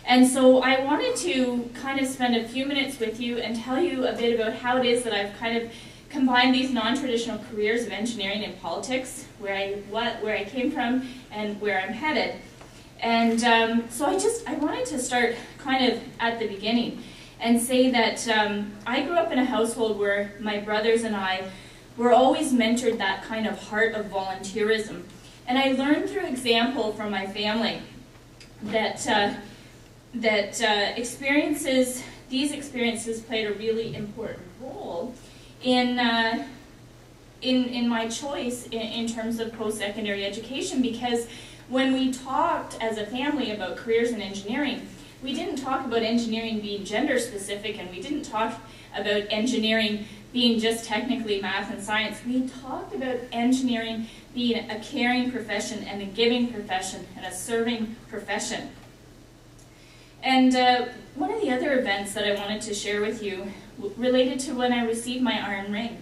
And so I wanted to kind of spend a few minutes with you and tell you a bit about how it is that I've kind of combined these non-traditional careers of engineering and politics, where I what where I came from and where I'm headed. And um, so I just I wanted to start kind of at the beginning and say that um, I grew up in a household where my brothers and I were always mentored that kind of heart of volunteerism. And I learned through example from my family that uh, that uh, experiences these experiences played a really important role in, uh, in, in my choice in, in terms of post-secondary education because when we talked as a family about careers in engineering, we didn't talk about engineering being gender specific and we didn't talk about engineering being just technically math and science. We talked about engineering being a caring profession and a giving profession and a serving profession. And uh, one of the other events that I wanted to share with you related to when I received my iron ring.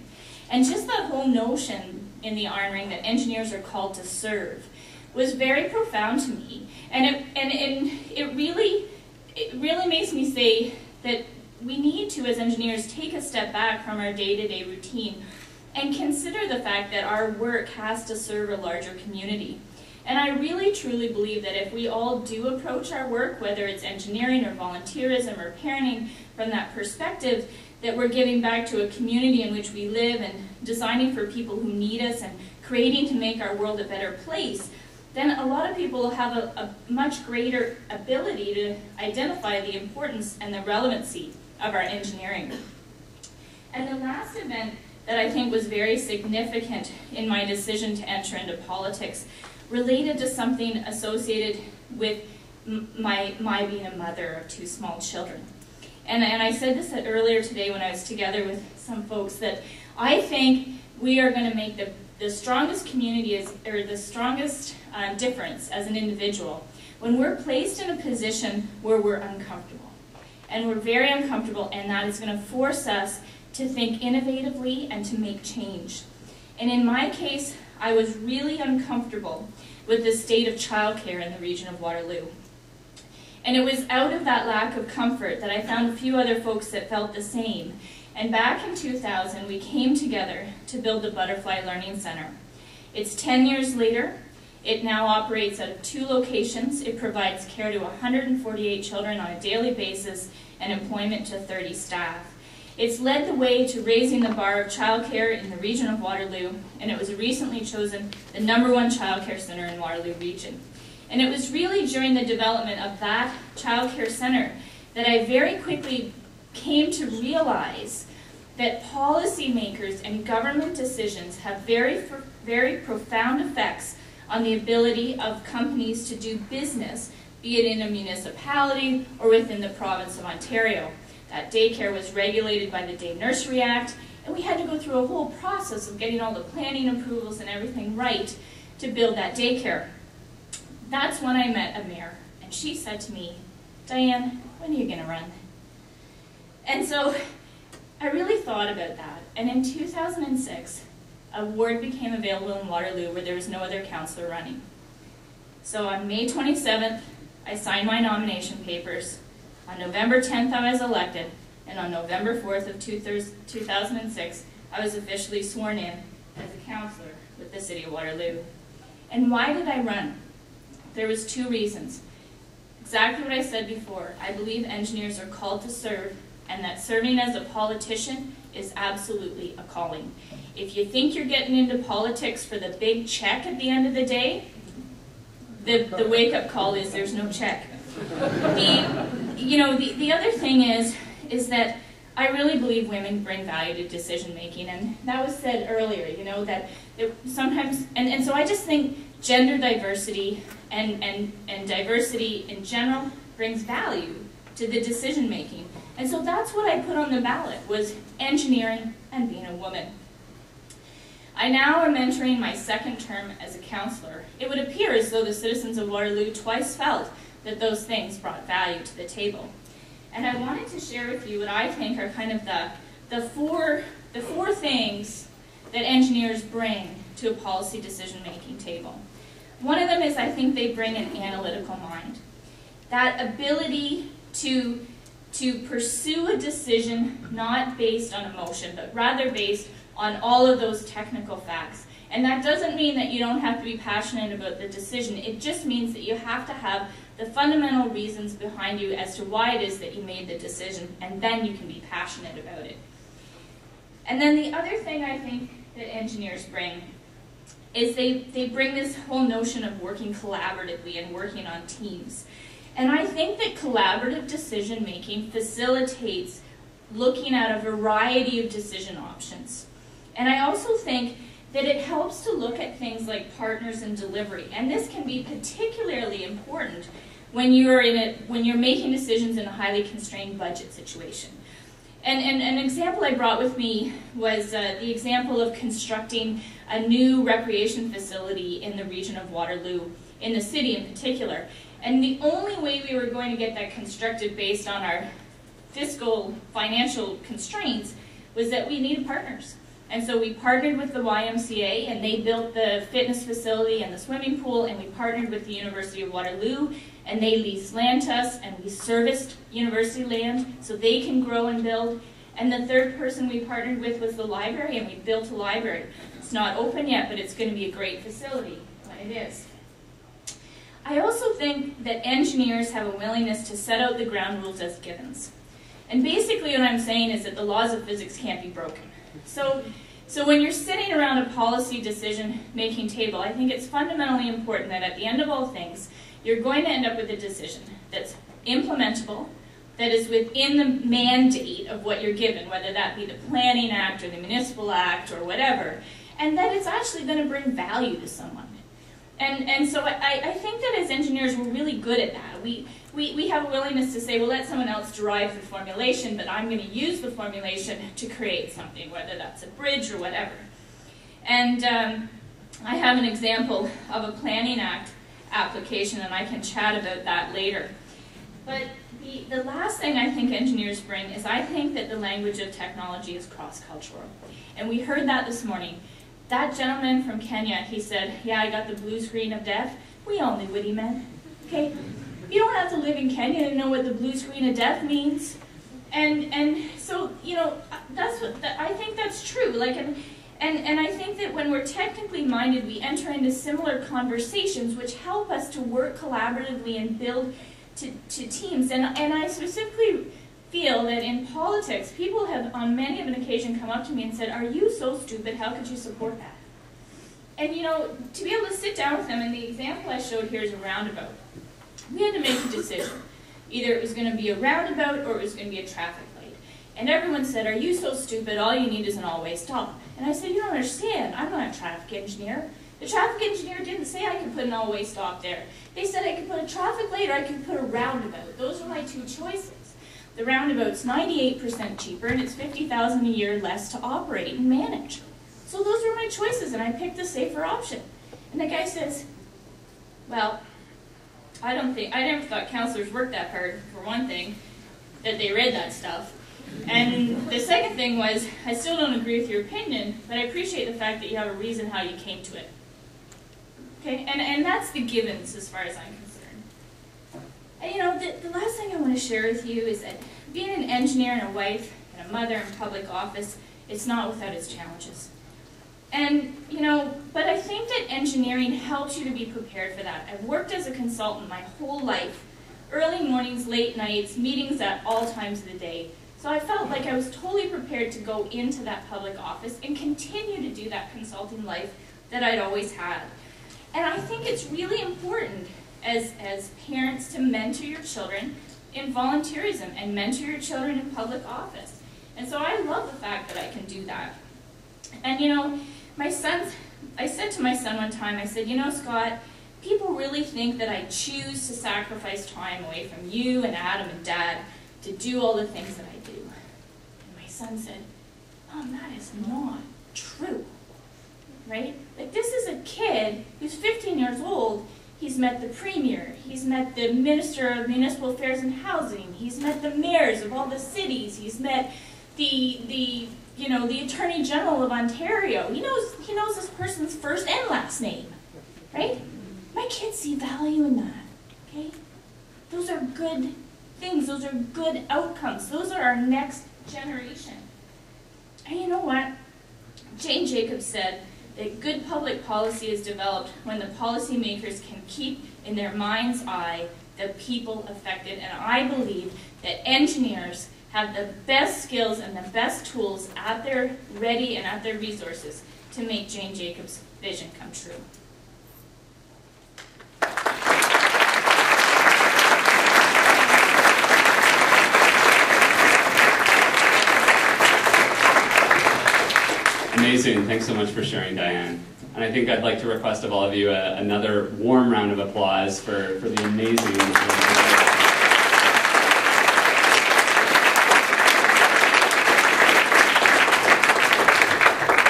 And just that whole notion in the iron ring that engineers are called to serve was very profound to me. And it, and, and it really it really makes me say that we need to, as engineers, take a step back from our day-to-day -day routine and consider the fact that our work has to serve a larger community. And I really truly believe that if we all do approach our work, whether it's engineering or volunteerism or parenting, from that perspective, that we're giving back to a community in which we live and designing for people who need us and creating to make our world a better place, then a lot of people have a, a much greater ability to identify the importance and the relevancy of our engineering. And the last event that I think was very significant in my decision to enter into politics related to something associated with my, my being a mother of two small children. And, and I said this earlier today when I was together with some folks that I think we are going to make the the strongest community is, or the strongest uh, difference as an individual when we're placed in a position where we're uncomfortable. And we're very uncomfortable, and that is going to force us to think innovatively and to make change. And in my case, I was really uncomfortable with the state of childcare in the region of Waterloo. And it was out of that lack of comfort that I found a few other folks that felt the same. And back in 2000, we came together to build the Butterfly Learning Center. It's 10 years later. It now operates at two locations. It provides care to 148 children on a daily basis and employment to 30 staff. It's led the way to raising the bar of childcare in the region of Waterloo, and it was recently chosen the number one childcare center in Waterloo region. And it was really during the development of that childcare center that I very quickly came to realize that policymakers and government decisions have very, very profound effects on the ability of companies to do business, be it in a municipality or within the province of Ontario. That daycare was regulated by the Day Nursery Act, and we had to go through a whole process of getting all the planning approvals and everything right to build that daycare. That's when I met a mayor, and she said to me, Diane, when are you going to run? And so I really thought about that. And in 2006, a ward became available in Waterloo where there was no other councillor running. So on May 27th, I signed my nomination papers. On November 10th, I was elected, and on November 4th of 2006, I was officially sworn in as a councillor with the City of Waterloo. And why did I run? There was two reasons. Exactly what I said before. I believe engineers are called to serve, and that serving as a politician is absolutely a calling. If you think you're getting into politics for the big check at the end of the day, the, the wake-up call is there's no check. The, you know, the, the other thing is, is that I really believe women bring value to decision making, and that was said earlier, you know, that sometimes, and, and so I just think gender diversity and, and, and diversity in general brings value to the decision making. And so that's what I put on the ballot, was engineering and being a woman. I now am entering my second term as a councillor. It would appear as though the citizens of Waterloo twice felt that those things brought value to the table. And I wanted to share with you what I think are kind of the, the, four, the four things that engineers bring to a policy decision-making table. One of them is I think they bring an analytical mind. That ability to, to pursue a decision not based on emotion, but rather based on all of those technical facts. And that doesn't mean that you don't have to be passionate about the decision. It just means that you have to have the fundamental reasons behind you as to why it is that you made the decision, and then you can be passionate about it. And then the other thing I think that engineers bring is they, they bring this whole notion of working collaboratively and working on teams. And I think that collaborative decision making facilitates looking at a variety of decision options. And I also think that it helps to look at things like partners and delivery. And this can be particularly important when you're in a, when you're making decisions in a highly constrained budget situation. And, and an example I brought with me was uh, the example of constructing a new recreation facility in the region of Waterloo, in the city in particular. And the only way we were going to get that constructed based on our fiscal financial constraints was that we needed partners. And so we partnered with the YMCA and they built the fitness facility and the swimming pool and we partnered with the University of Waterloo and they leased land to us and we serviced university land so they can grow and build. And the third person we partnered with was the library and we built a library. It's not open yet, but it's going to be a great facility it is. I also think that engineers have a willingness to set out the ground rules as givens. And basically what I'm saying is that the laws of physics can't be broken. So, so when you're sitting around a policy decision making table, I think it's fundamentally important that at the end of all things, you're going to end up with a decision that's implementable, that is within the mandate of what you're given, whether that be the Planning Act or the Municipal Act or whatever, and that it's actually going to bring value to someone. And, and so I, I think that as engineers, we're really good at that. We, we, we have a willingness to say, well, let someone else derive the formulation, but I'm going to use the formulation to create something, whether that's a bridge or whatever. And um, I have an example of a Planning Act application, and I can chat about that later. But the, the last thing I think engineers bring is I think that the language of technology is cross-cultural. And we heard that this morning. That gentleman from Kenya, he said, yeah, I got the blue screen of death. We all knew what he meant, okay? You don't have to live in Kenya to know what the blue screen of death means. And, and so, you know, that's what, that, I think that's true. Like, and, and, and I think that when we're technically minded, we enter into similar conversations which help us to work collaboratively and build to, to teams. And, and I specifically feel that in politics, people have on many of an occasion come up to me and said, are you so stupid, how could you support that? And you know, to be able to sit down with them, and the example I showed here is a roundabout. We had to make a decision. Either it was going to be a roundabout or it was going to be a traffic light. And everyone said, are you so stupid, all you need is an all-way stop. And I said, you don't understand, I'm not a traffic engineer. The traffic engineer didn't say I could put an all-way stop there. They said I could put a traffic light or I could put a roundabout. Those were my two choices. The roundabout's 98% cheaper and it's 50000 a year less to operate and manage. So those were my choices and I picked the safer option. And the guy says, well, I don't think, I never thought councillors worked that hard, for one thing, that they read that stuff. And the second thing was, I still don't agree with your opinion, but I appreciate the fact that you have a reason how you came to it. Okay, and, and that's the givens as far as I'm concerned. And you know, the, the last thing I want to share with you is that being an engineer and a wife and a mother in public office, it's not without its challenges. And, you know, but I think that engineering helps you to be prepared for that. I've worked as a consultant my whole life, early mornings, late nights, meetings at all times of the day. So I felt like I was totally prepared to go into that public office and continue to do that consulting life that I'd always had. And I think it's really important as, as parents to mentor your children in volunteerism and mentor your children in public office. And so I love the fact that I can do that. And you know, my son's, I said to my son one time, I said, you know, Scott, people really think that I choose to sacrifice time away from you and Adam and Dad to do all the things that I do. And my son said, Mom, that is not true. Right? Like, this is a kid who's 15 years old. He's met the premier, he's met the minister of municipal affairs and housing, he's met the mayors of all the cities, he's met the, the you know, the Attorney General of Ontario. He knows, he knows this person's first and last name, right? My kids see value in that, okay? Those are good things. Those are good outcomes. Those are our next generation. And you know what? Jane Jacobs said that good public policy is developed when the policymakers can keep in their mind's eye the people affected. And I believe that engineers have the best skills and the best tools at their ready and at their resources to make Jane Jacobs' vision come true. Thanks so much for sharing, Diane. And I think I'd like to request of all of you a, another warm round of applause for, for the amazing.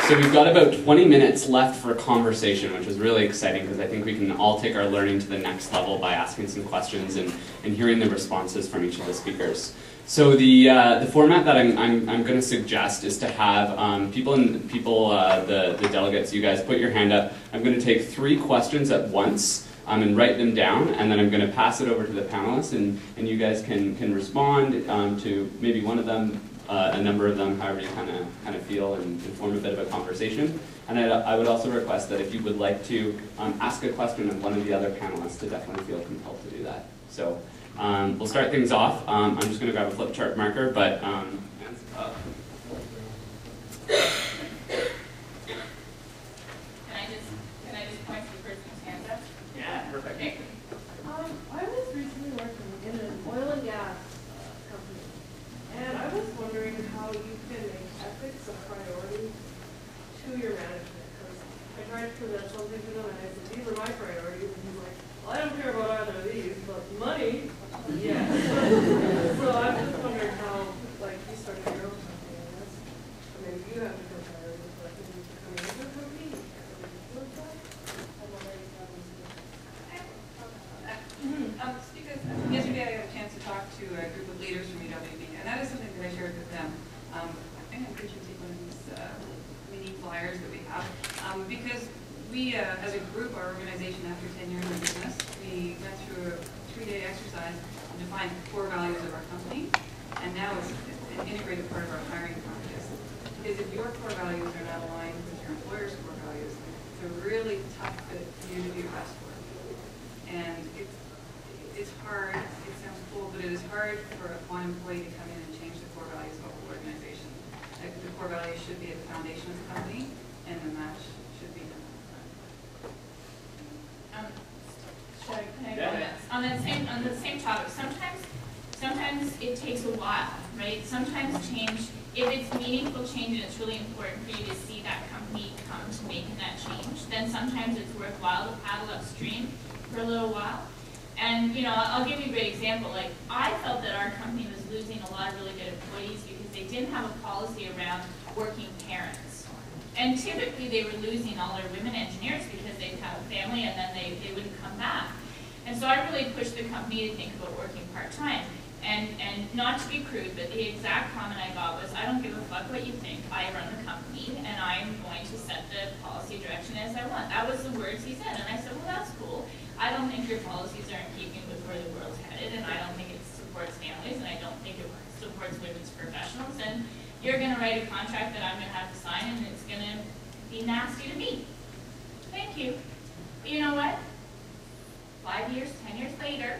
So we've got about 20 minutes left for conversation, which is really exciting because I think we can all take our learning to the next level by asking some questions and, and hearing the responses from each of the speakers. So the uh, the format that I'm I'm, I'm going to suggest is to have um, people and people uh, the the delegates. You guys put your hand up. I'm going to take three questions at once. Um, and write them down, and then I'm going to pass it over to the panelists, and, and you guys can, can respond um, to maybe one of them, uh, a number of them, however you kind of kind of feel, and, and, form a bit of a conversation. And I, I, would also request that if you would like to um, ask a question of one of the other panelists, to definitely feel compelled to do that. So um, we'll start things off. Um, I'm just going to grab a flip chart marker, but um, have a policy around working parents. And typically they were losing all their women engineers because they'd have a family and then they, they wouldn't come back. And so I really pushed the company to think about working part-time. And, and not to be crude, but the exact comment I got was, I don't give a fuck what you think, I run the company and I'm going to set the policy direction as I want. That was the words he said, and I said, well that's cool. I don't think your policies are in keeping with where the world's headed, and I don't think it supports families, and I don't think it works supports women's professionals, and you're gonna write a contract that I'm gonna have to sign, and it's gonna be nasty to me. Thank you. But you know what? Five years, ten years later,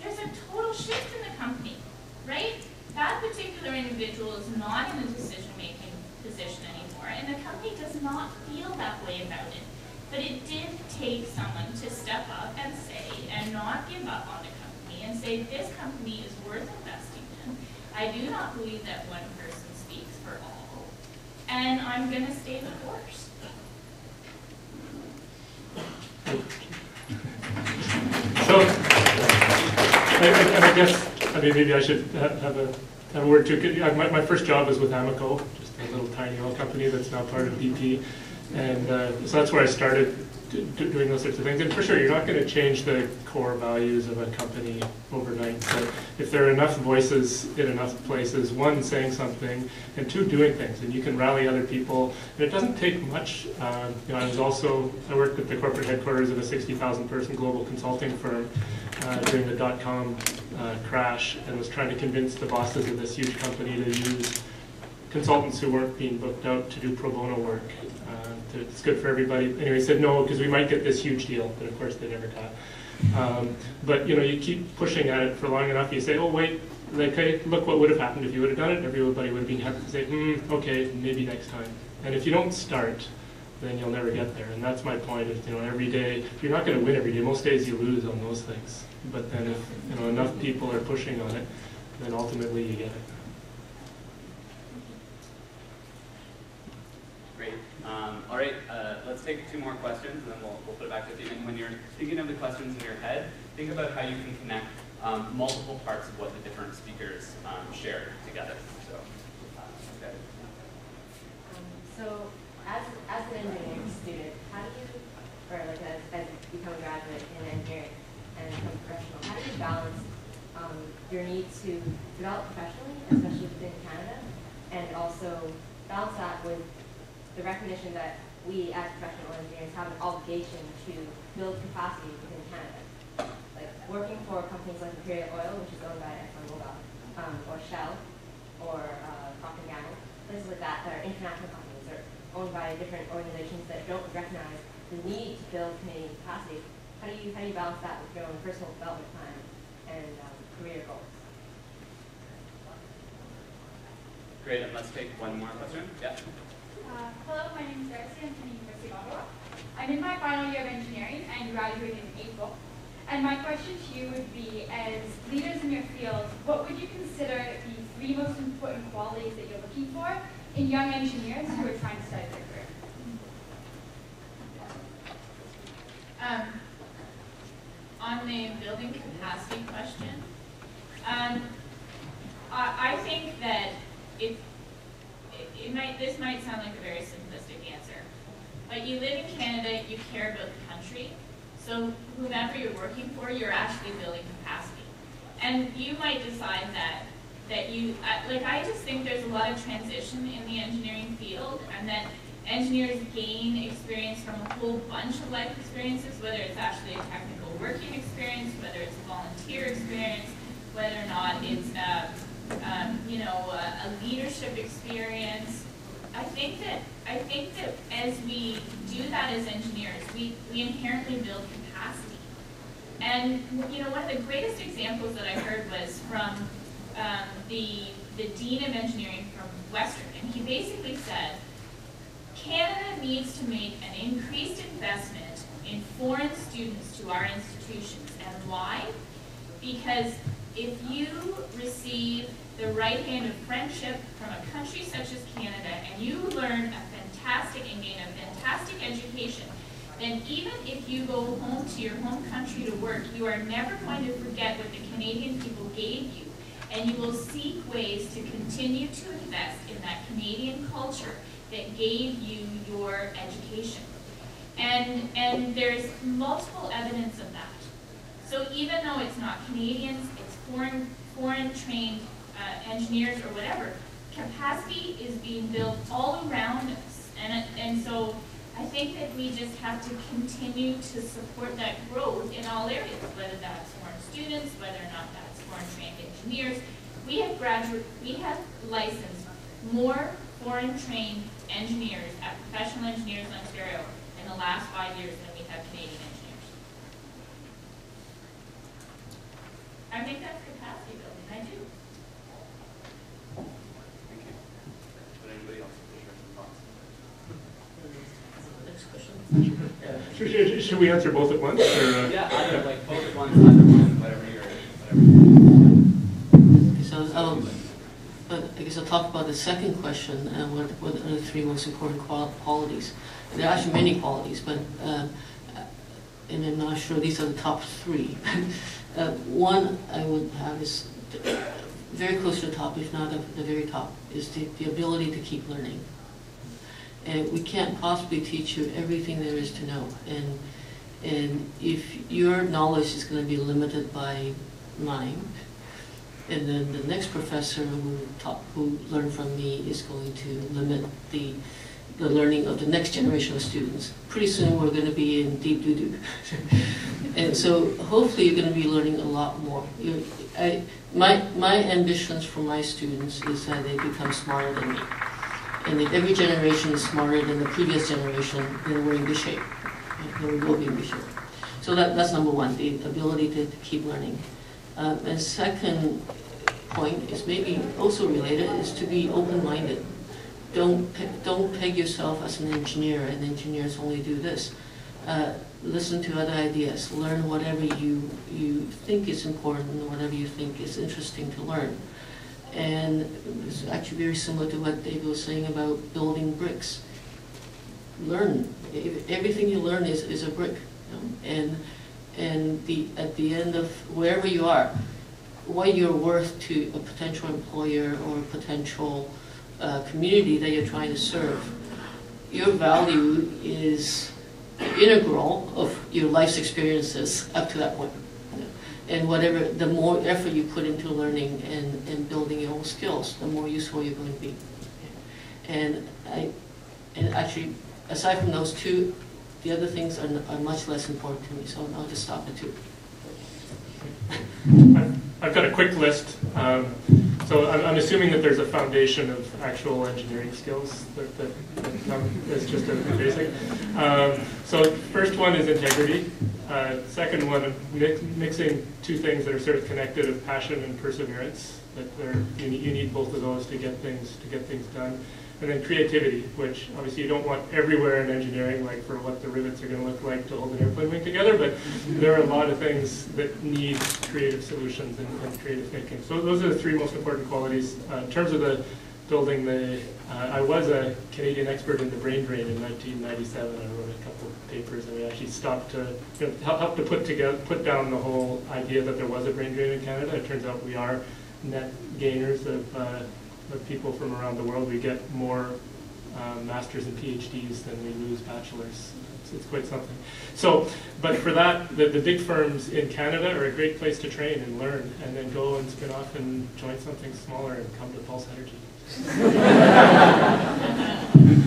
there's a total shift in the company, right? That particular individual is not in a decision-making position anymore, and the company does not feel that way about it. But it did take someone to step up and say, and not give up on the company, and say, this company is worth investing in. I do not believe that one person speaks for all, and I'm gonna stay the course. So, I, I, I guess, I mean, maybe I should have a, have a word too. My, my first job was with Amoco, just a little tiny oil company that's now part of BP. And uh, so that's where I started doing those sorts of things. And for sure, you're not going to change the core values of a company overnight. But if there are enough voices in enough places, one, saying something, and two, doing things, and you can rally other people. And it doesn't take much. Um, You know, I was also, I worked at the corporate headquarters of a 60,000 person global consulting firm uh, during the dot-com uh, crash and was trying to convince the bosses of this huge company to use consultants who weren't being booked out to do pro bono work. To- It's good for everybody. Anyway, said no, because we might get this huge deal, but of course they never got. Um, But, you know, you keep pushing at it for long enough, you say, oh, wait, like, hey, look what would have happened if you would have done it. Everybody would have been happy to say, hmm, okay, maybe next time. And if you don't start, then you'll never get there. And that's my point, is, you know, every day, if you're not gonna win every day. Most days you lose on those things. But then if, you know, enough people are pushing on it, then ultimately you get it. Great. Um, all right, uh, let's take two more questions, and then we'll, we'll put it back to you. When you're thinking of the questions in your head, think about how you can connect um, multiple parts of what the different speakers um, shared together. So, uh, okay. So, as, as an engineering student, how do you, or like as, as you become a graduate in engineering and become professional, how do you balance um, your need to develop professionally, especially within Canada, and also balance that with the recognition that we as professional engineers have an obligation to build capacity within Canada? Like working for companies like Imperial Oil, which is owned by ExxonMobil, um, or Shell, or uh, Procter & Gamble, places like that that are international companies or owned by different organizations that don't recognize the need to build Canadian capacity. How do you how do you balance that with your own personal development plan and um, career goals? Great, and let's take one more question. Yeah. Uh, hello, my name is Darcy. I'm from the University of Ottawa. I'm in my final year of engineering and graduating in April. And my question to you would be, as leaders in your field, what would you consider the three most important qualities that you're looking for in young engineers who are trying to start their career? Um, on the building capacity question, um, I, I think that if, it, might, this might sound like a very simplistic answer, but you live in Canada, you care about the country, so whomever you're working for, you're actually building capacity. And you might decide that, that you, like, I just think there's a lot of transition in the engineering field, and that engineers gain experience from a whole bunch of life experiences, whether it's actually a technical working experience, whether it's a volunteer experience, whether or not it's, um, um, you know, a, a leadership experience. I think that I think that as we do that as engineers, we, we inherently build capacity. And you know, one of the greatest examples that I heard was from um, the the dean of engineering from Western, and he basically said, Canada needs to make an increased investment in foreign students to our institutions. And why? Because if you receive the right hand of friendship from a country such as Canada and you learn a fantastic and gain a fantastic education, then even if you go home to your home country to work, you are never going to forget what the Canadian people gave you. And you will seek ways to continue to invest in that Canadian culture that gave you your education. And, and there's multiple evidence of that. So even though it's not Canadians, it's foreign, foreign trained uh, engineers or whatever. Capacity is being built all around us, and, and so I think that we just have to continue to support that growth in all areas, whether that's foreign students, whether or not that's foreign trained engineers. We have graduate, we have licensed more foreign trained engineers at professional engineers in Ontario in the last five years than we have Canadian engineers. I think that's capacity building, I do. Thank you. Would anybody else wish to share some thoughts? Next question. Should, should- should we answer both at once, or? uh, Yeah, either like both at once, either one, whatever you're, whatever. Okay, So, um, but I guess I'll talk about the second question, uh, what, what are the three most important qualities? There are actually many qualities, but, um, uh, and I'm not sure these are the top three. Uh, One I would have is uh, very close to the top, if not at the very top, is the, the ability to keep learning. And we can't possibly teach you everything there is to know. And, and if your knowledge is going to be limited by mine, and then the next professor who taught, who learned from me is going to limit the, the learning of the next generation of students. Pretty soon, we're going to be in deep doo-doo. and so hopefully you're going to be learning a lot more. I, my, my ambitions for my students is that they become smarter than me. And if every generation is smarter than the previous generation, then we're in good shape. Then we will be in good shape. So that, that's number one, the ability to, to keep learning. Uh, and second point is maybe also related, is to be open-minded. Don't, don't peg yourself as an engineer, and engineers only do this. Uh, listen to other ideas, learn whatever you, you think is important, whatever you think is interesting to learn. And it's actually very similar to what David was saying about building bricks. Learn. Everything you learn is, is a brick. you know, And, and the, at the end of wherever you are, what you're worth to a potential employer or a potential uh, community that you're trying to serve, your value is integral of your life's experiences up to that point. And whatever, the more effort you put into learning and, and building your own skills, the more useful you're going to be. And I, and actually, aside from those two, the other things are, are much less important to me, so I'll just stop at two. I've- got a quick list. Um, So I'm I'm assuming that there's a foundation of actual engineering skills that that just a basic. Um, So first one is integrity. Uh, Second one, mix- mixing two things that are sort of connected of passion and perseverance. That you you need both of those to get things, to get things done. And then creativity, which obviously you don't want everywhere in engineering, like for what the rivets are going to look like to hold an airplane wing together, but there are a lot of things that need creative solutions and, and creative thinking. So those are the three most important qualities. Uh, in terms of the building, the uh, I was a Canadian expert in the brain drain in 1997. I wrote a couple of papers, and we actually stopped to you know, help, to put together, put down the whole idea that there was a brain drain in Canada. It turns out we are net gainers of, uh, of people from around the world. We get more um, masters and PhDs than we lose bachelors. It's, it's quite something. So, but for that, the, the big firms in Canada are a great place to train and learn, and then go and spin off and join something smaller and come to Pulse Energy.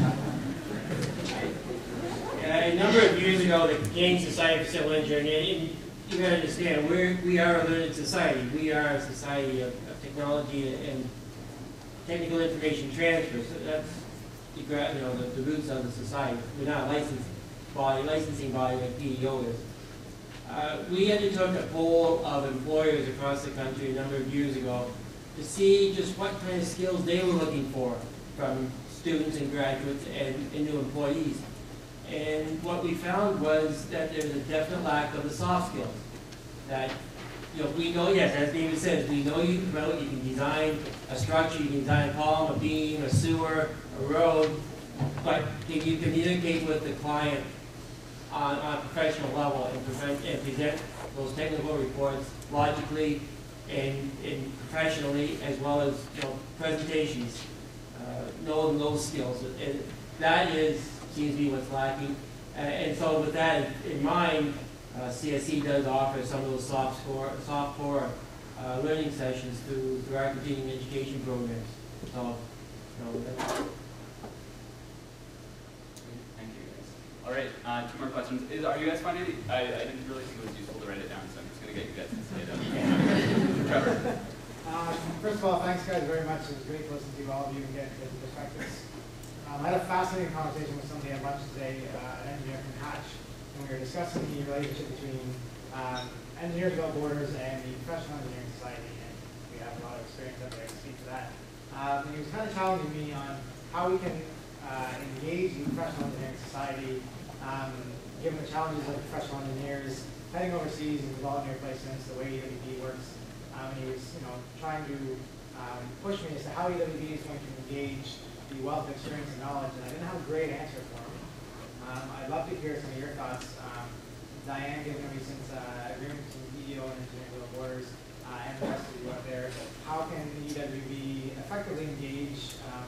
A number of years ago, the Canadian Society for Civil Engineering, you gotta understand, we're, we are a learned society. We are a society of, of technology and technical information transfer. So that's, the gra- you know, the, the roots of the society. We're not a licensed body, licensing body like PEO is. Uh, we undertook a poll of employers across the country a number of years ago to see just what kind of skills they were looking for from students and graduates and, and new employees. And what we found was that there's a definite lack of the soft skills. That, you know, we know, yes, as David says, we know you can you can design a structure, you can design a column, a beam, a sewer, a road, but can you communicate with the client on, on a professional level and prevent, and present those technical reports logically and, and professionally, as well as, you know, presentations, uh, knowing those skills. And that is, seems to be what's lacking. Uh, and so with that in mind, uh, CSE does offer some of those soft core, soft core uh, learning sessions through, through our continuing education programs. So, you know, that's- Thank you, guys. All right, uh, two more questions. Is, are you guys finding, it- I, I didn't really think it was useful to write it down, so I'm just gonna get you guys to say it. Trevor? Um, First of all, thanks guys very much. It was great to listen to all of you and get different perspectives. Um, I had a fascinating conversation with somebody at lunch today, uh, an engineer from Hatch, and we were discussing the relationship between um, Engineers Without Borders and the Professional Engineering Society, and we have a lot of experience up there to speak to that. Um, and he was kind of challenging me on how we can uh, engage the Professional Engineering Society, um, given the challenges of professional engineers heading overseas and volunteer placements, the way EWB works. Um, and he was, you know, trying to push me as to how EWB is going to engage the wealth of experience and knowledge, and I didn't have a great answer for. Um, I'd love to hear some of your thoughts. Um, Diane, given the recent uh, agreement between PEO and Engineering Borders, uh, and the rest of you out there, how can the EWB effectively engage um,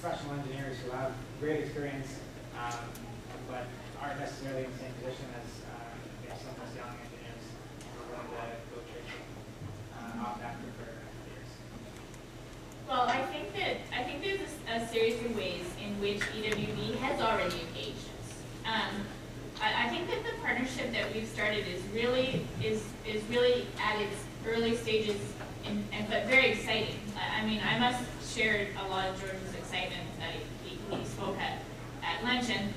professional engineers who have great experience, um, but aren't necessarily in the same position as uh, you know, some of us young engineers who are willing to go chasing uh, off after for years? Well, I think that, I think there's a, a series of ways in which EWB has already engaged. Um, I, I think that the partnership that we've started is really, is, is really at its early stages and, but very exciting. I, mean, I must share a lot of George's excitement that he, he spoke at, at luncheon.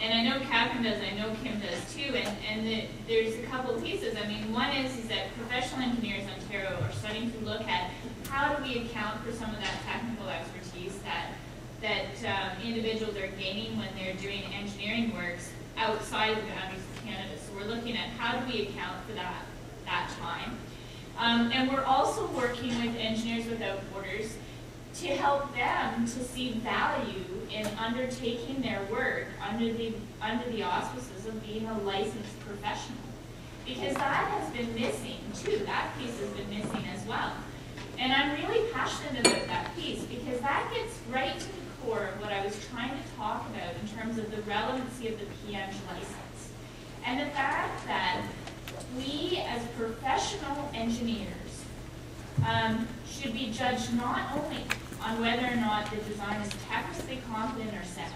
And I know Catherine does, I know Kim does too, and, and the, there's a couple pieces. I mean, one is, is that Professional Engineers Ontario are starting to look at how do we account for some of that technical expertise that, that um, individuals are gaining when they're doing engineering works outside of the boundaries of Canada. So we're looking at how do we account for that, that time. Um, and we're also working with Engineers Without Borders to help them to see value in undertaking their work under the, under the auspices of being a licensed professional. Because that has been missing too, that piece has been missing as well. And I'm really passionate about that piece because that gets right to the core of what I was trying to talk about in terms of the relevancy of the PEng license. And the fact that we as professional engineers um, should be judged not only on whether or not the design is technically competent or sound,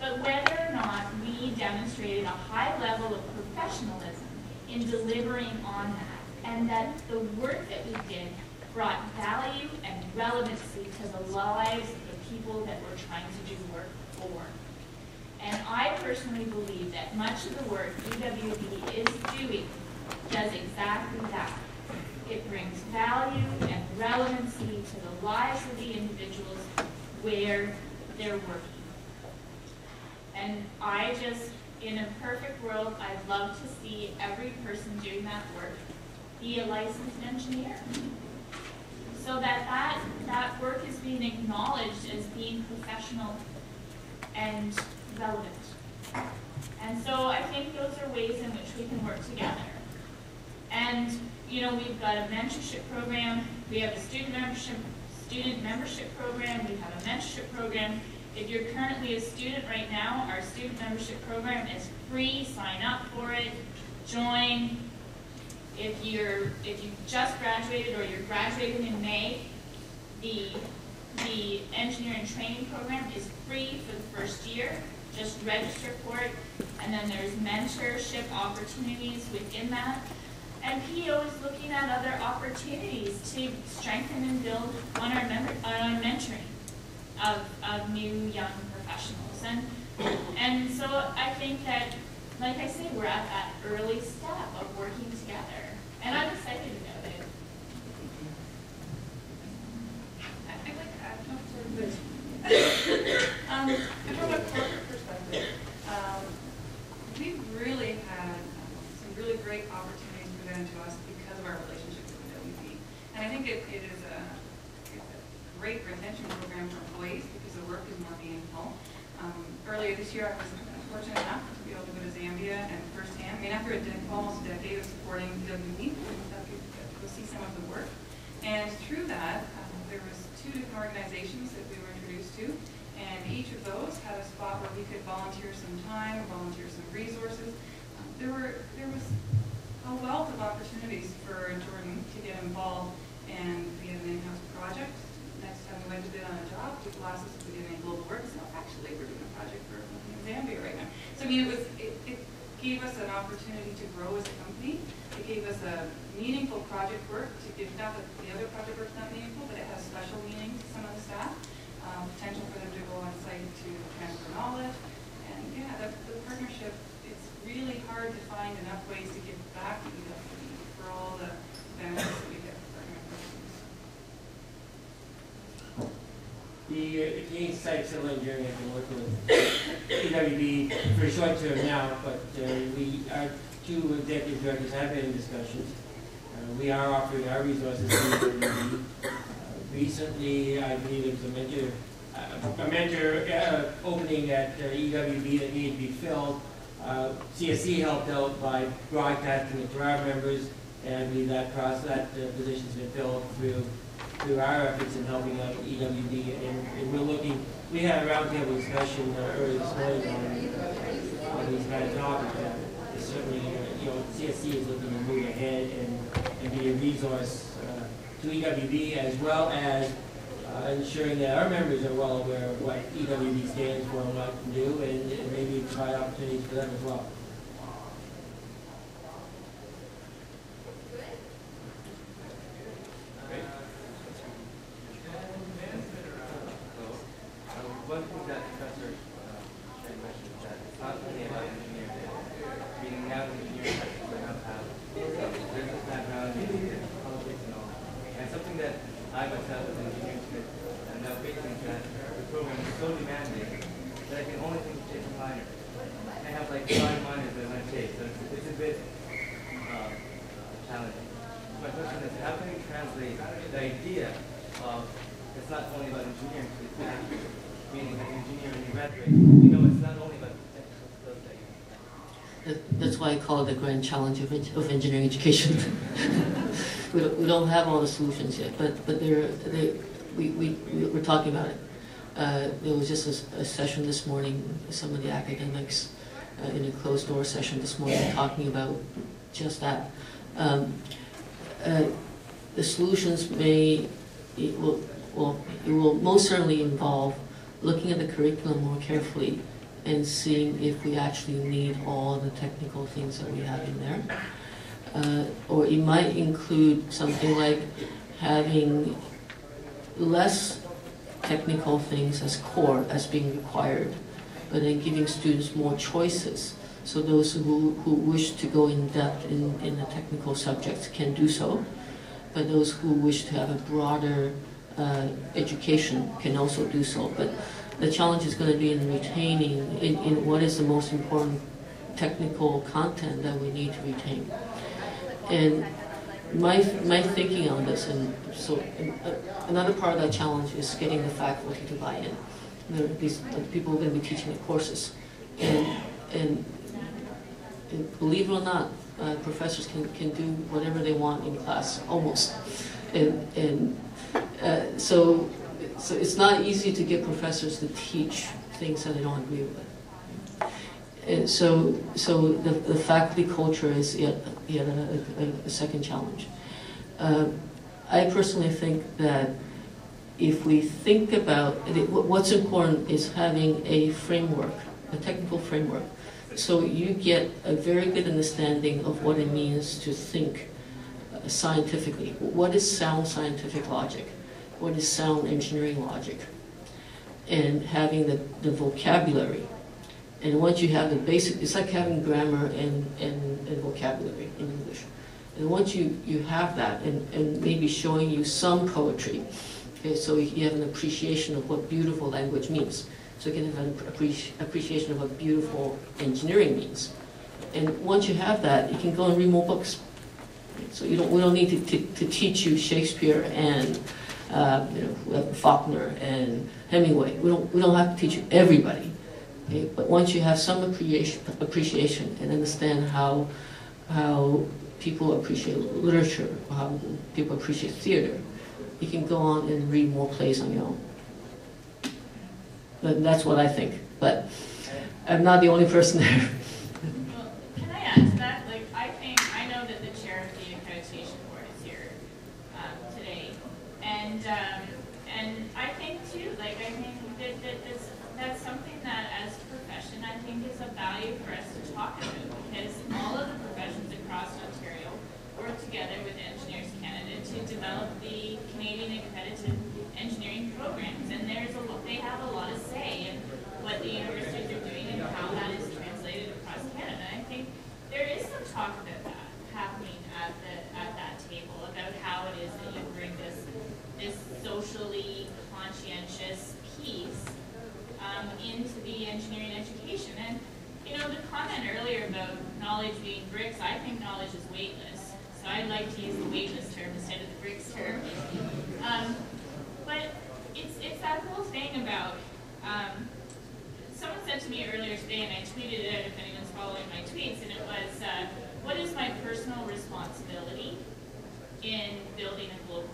but whether or not we demonstrated a high level of professionalism in delivering on that, and that the work that we did brought value and relevancy to the lives people that we're trying to do work for. And I personally believe that much of the work EWB is doing does exactly that. It brings value and relevancy to the lives of the individuals where they're working. And I just, in a perfect world, I'd love to see every person doing that work be a licensed engineer. So that that, that work is being acknowledged as being professional and relevant. And so I think those are ways in which we can work together. And, you know, we've got a mentorship program, we have a student membership, student membership program, we have a mentorship program. If you're currently a student right now, our student membership program is free, sign up for it, join. If you're, if you just graduated or you're graduating in May, the, the engineering training program is free for the first year. Just register for it. And then there's mentorship opportunities within that. And PEO is looking at other opportunities to strengthen and build on our, member, on our mentoring of, of new young professionals. And, and so I think that, like I say, we're at that early step of working together. And I'm excited to. I'd like to add, no, sorry, Um, and from a corporate perspective, um, we've really had um, some really great opportunities presented to us because of our relationship with EWB. And I think it, it is a, it's a great retention program for employees because the work is more meaningful. Um, earlier this year, I was fortunate enough to be able to go to Zambia and firsthand, I mean, after a de- almost a decade of supporting EWB, uh, go see some of the work. And through that, um, there was two different organizations that we were introduced to, and each of those had a spot where we could volunteer some time, volunteer some resources. Um, there were there was a wealth of opportunities for Jordan to get involved and be an in-house project. Next time we went to bid on a job, people asked us if we did any global work, so actually, we're doing a project for in Zambia right now. So I mean, it was, it, it gave us an opportunity to grow as a company. It gave us a meaningful project work to give, not that the other project work's not meaningful, but it has special meaning to some of the staff. Um, potential for them to go on site to transfer knowledge. And yeah, the, the partnership, it's really hard to find enough ways to give back to EWB for all the benefits that we get from partnering with them. The uh, Canadian Site Civil Engineering has been working with EWB for a short term now, but uh, we, our two executive directors have been in discussions. Uh, We are offering our resources to EWB. Uh, Recently, I believe there was a mentor, uh, a mentor uh, opening at uh, EWB that needed to be filled. Uh, CSC helped out by broadcasting it to our members, and believe that process, that uh, position's been filled through through our efforts in helping out EWB, and, and we're looking, we had a roundtable discussion uh, earlier this morning on, on these kind of topics. Certainly, uh, you know, CSC is looking to move ahead and, and be a resource uh, to EWB as well as uh, ensuring that our members are well aware of what EWB stands for and what it can do, and and maybe provide opportunities for them as well. Um, One thing that Professor uh, Shea mentioned is that it's not only about engineering, meaning now the engineering practices are now have some business background and politics and all. And something that I myself as an engineering student am now facing is that the program is so demanding that I can only think of taking minors. I have like five minors that I want to take, so it's, it's a bit um, uh, challenging. So my question is, how can we translate the idea of it's not only about engineering, it's actually meaning that engineering in graduate, you know, it's not only about technical skills that you That- That's why I call it the grand challenge of, of engineering education. we, don't, we don't have all the solutions yet, but, but there, they, we, we, we- we're talking about it. Uh, there was just a session this morning, some of the academics uh, in a closed door session this morning talking about just that. Um, uh, the solutions may, it will, well, it will most certainly involve looking at the curriculum more carefully and seeing if we actually need all the technical things that we have in there. Uh, or it might include something like having less technical things as core as being required, but then giving students more choices. So those who, who wish to go in depth in, in the technical subjects can do so, but those who wish to have a broader uh, education can also do so. But the challenge is going to be in retaining, in, in what is the most important technical content that we need to retain. And my, my thinking on this, and so uh, another part of that challenge is getting the faculty to buy in. There are these people are going to be teaching the courses, and, and, and believe it or not, uh, professors can, can do whatever they want in class, almost. And, and uh, so, so it's not easy to get professors to teach things that they don't agree with. And so, so the, the faculty culture is yet, yet a, a, a second challenge. Uh, I personally think that if we think about what's important is having a framework, a technical framework, so you get a very good understanding of what it means to think scientifically. What is sound scientific logic? What is sound engineering logic? And having the, the vocabulary and once you have the basic, it's like having grammar and, and, and vocabulary in English. And once you, you have that, and, and maybe showing you some poetry, okay, so you have an appreciation of what beautiful language means. So you can have an appreci- appreciation of what beautiful engineering means. And once you have that, you can go and read more books. So you don't, we don't need to, to, to teach you Shakespeare and uh, you know, Faulkner and Hemingway. We don't, we don't have to teach everybody. Okay, but once you have some appreciation, appreciation and understand how, how people appreciate literature, how people appreciate theater, you can go on and read more plays on your own. But that's what I think. But I'm not the only person there. Well, can I add to that? Like, I think, I know that accreditation board is here um, today. And um, and I think too, like I think that, that that's, that's something that as a profession I think is of value for us to talk about because all of the professions across Ontario work together with Engineers Canada to develop the Canadian accredited engineering programs and there's a they have a lot of say in what the universities are doing and how that is translated across Canada. I think there is some talk about that happening at the at that table about how it is that you bring this this socially conscientious piece um, into the engineering education. And you know, the comment earlier about knowledge being bricks, I think knowledge is weightless. So I'd like to use the weightless term instead of the bricks term. Um, but it's it's that whole thing about um, someone said to me earlier today, and I tweeted it out if anyone's following my tweets, and it was, uh, what is my personal responsibility in building a global?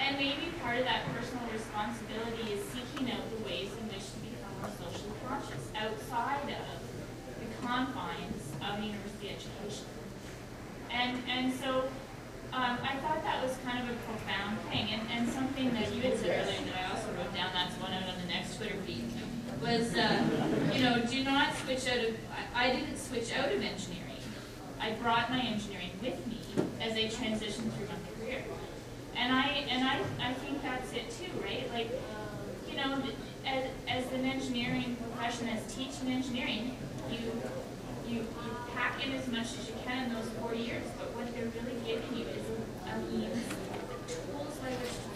And maybe part of that personal responsibility is seeking out the ways in which to become more socially conscious outside of the confines of university education. And, and so um, I thought that was kind of a profound thing, and, and something that you had said earlier, that I also wrote down, that's one out on the next Twitter feed, was, uh, you know, do not switch out of, I, I didn't switch out of engineering. I brought my engineering with me as I transitioned through my career. And I, and I, I think that's it too, right? Like, you know, as, as an engineering profession, as teaching engineering, you, you, you pack in as much as you can in those four years, but what they're really giving you is a means, tools by which to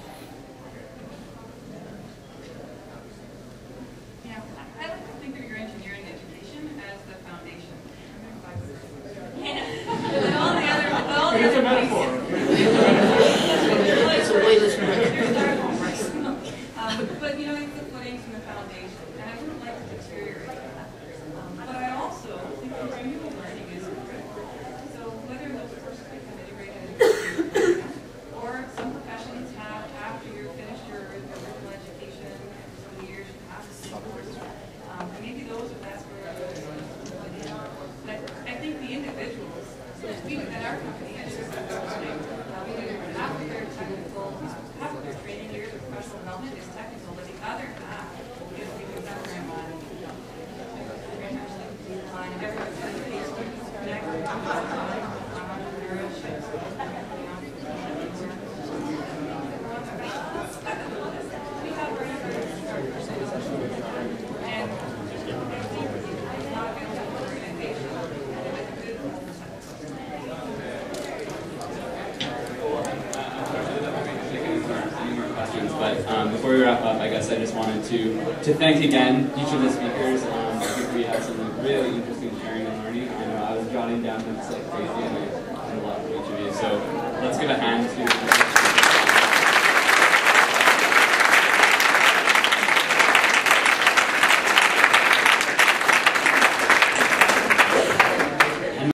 Yeah, I I like to think of your engineering education as the foundation. With all the other, with all the It's a other metaphor. It's a weightless brick. There's styrofoam, right? Um, But, you know, it's the footings and the foundation, and I wouldn't like to deteriorate that. Um, But I also think continual learning is critical. So whether those courses become integrated into the program, or some professions have, after you're finished your your original education, so many years, you have to take courses. Um, and Maybe those, if that's where, but I think the individuals, we, at our company, I just said, uh, we do half of their technical, half of their training years of professional development is technical, but the other half is we do program on on everyone's education, connect, on entrepreneurship. We have our and it's not a good organization, and it's a good Any more questions? But um, before we wrap up, I guess I just wanted to to thank again each of the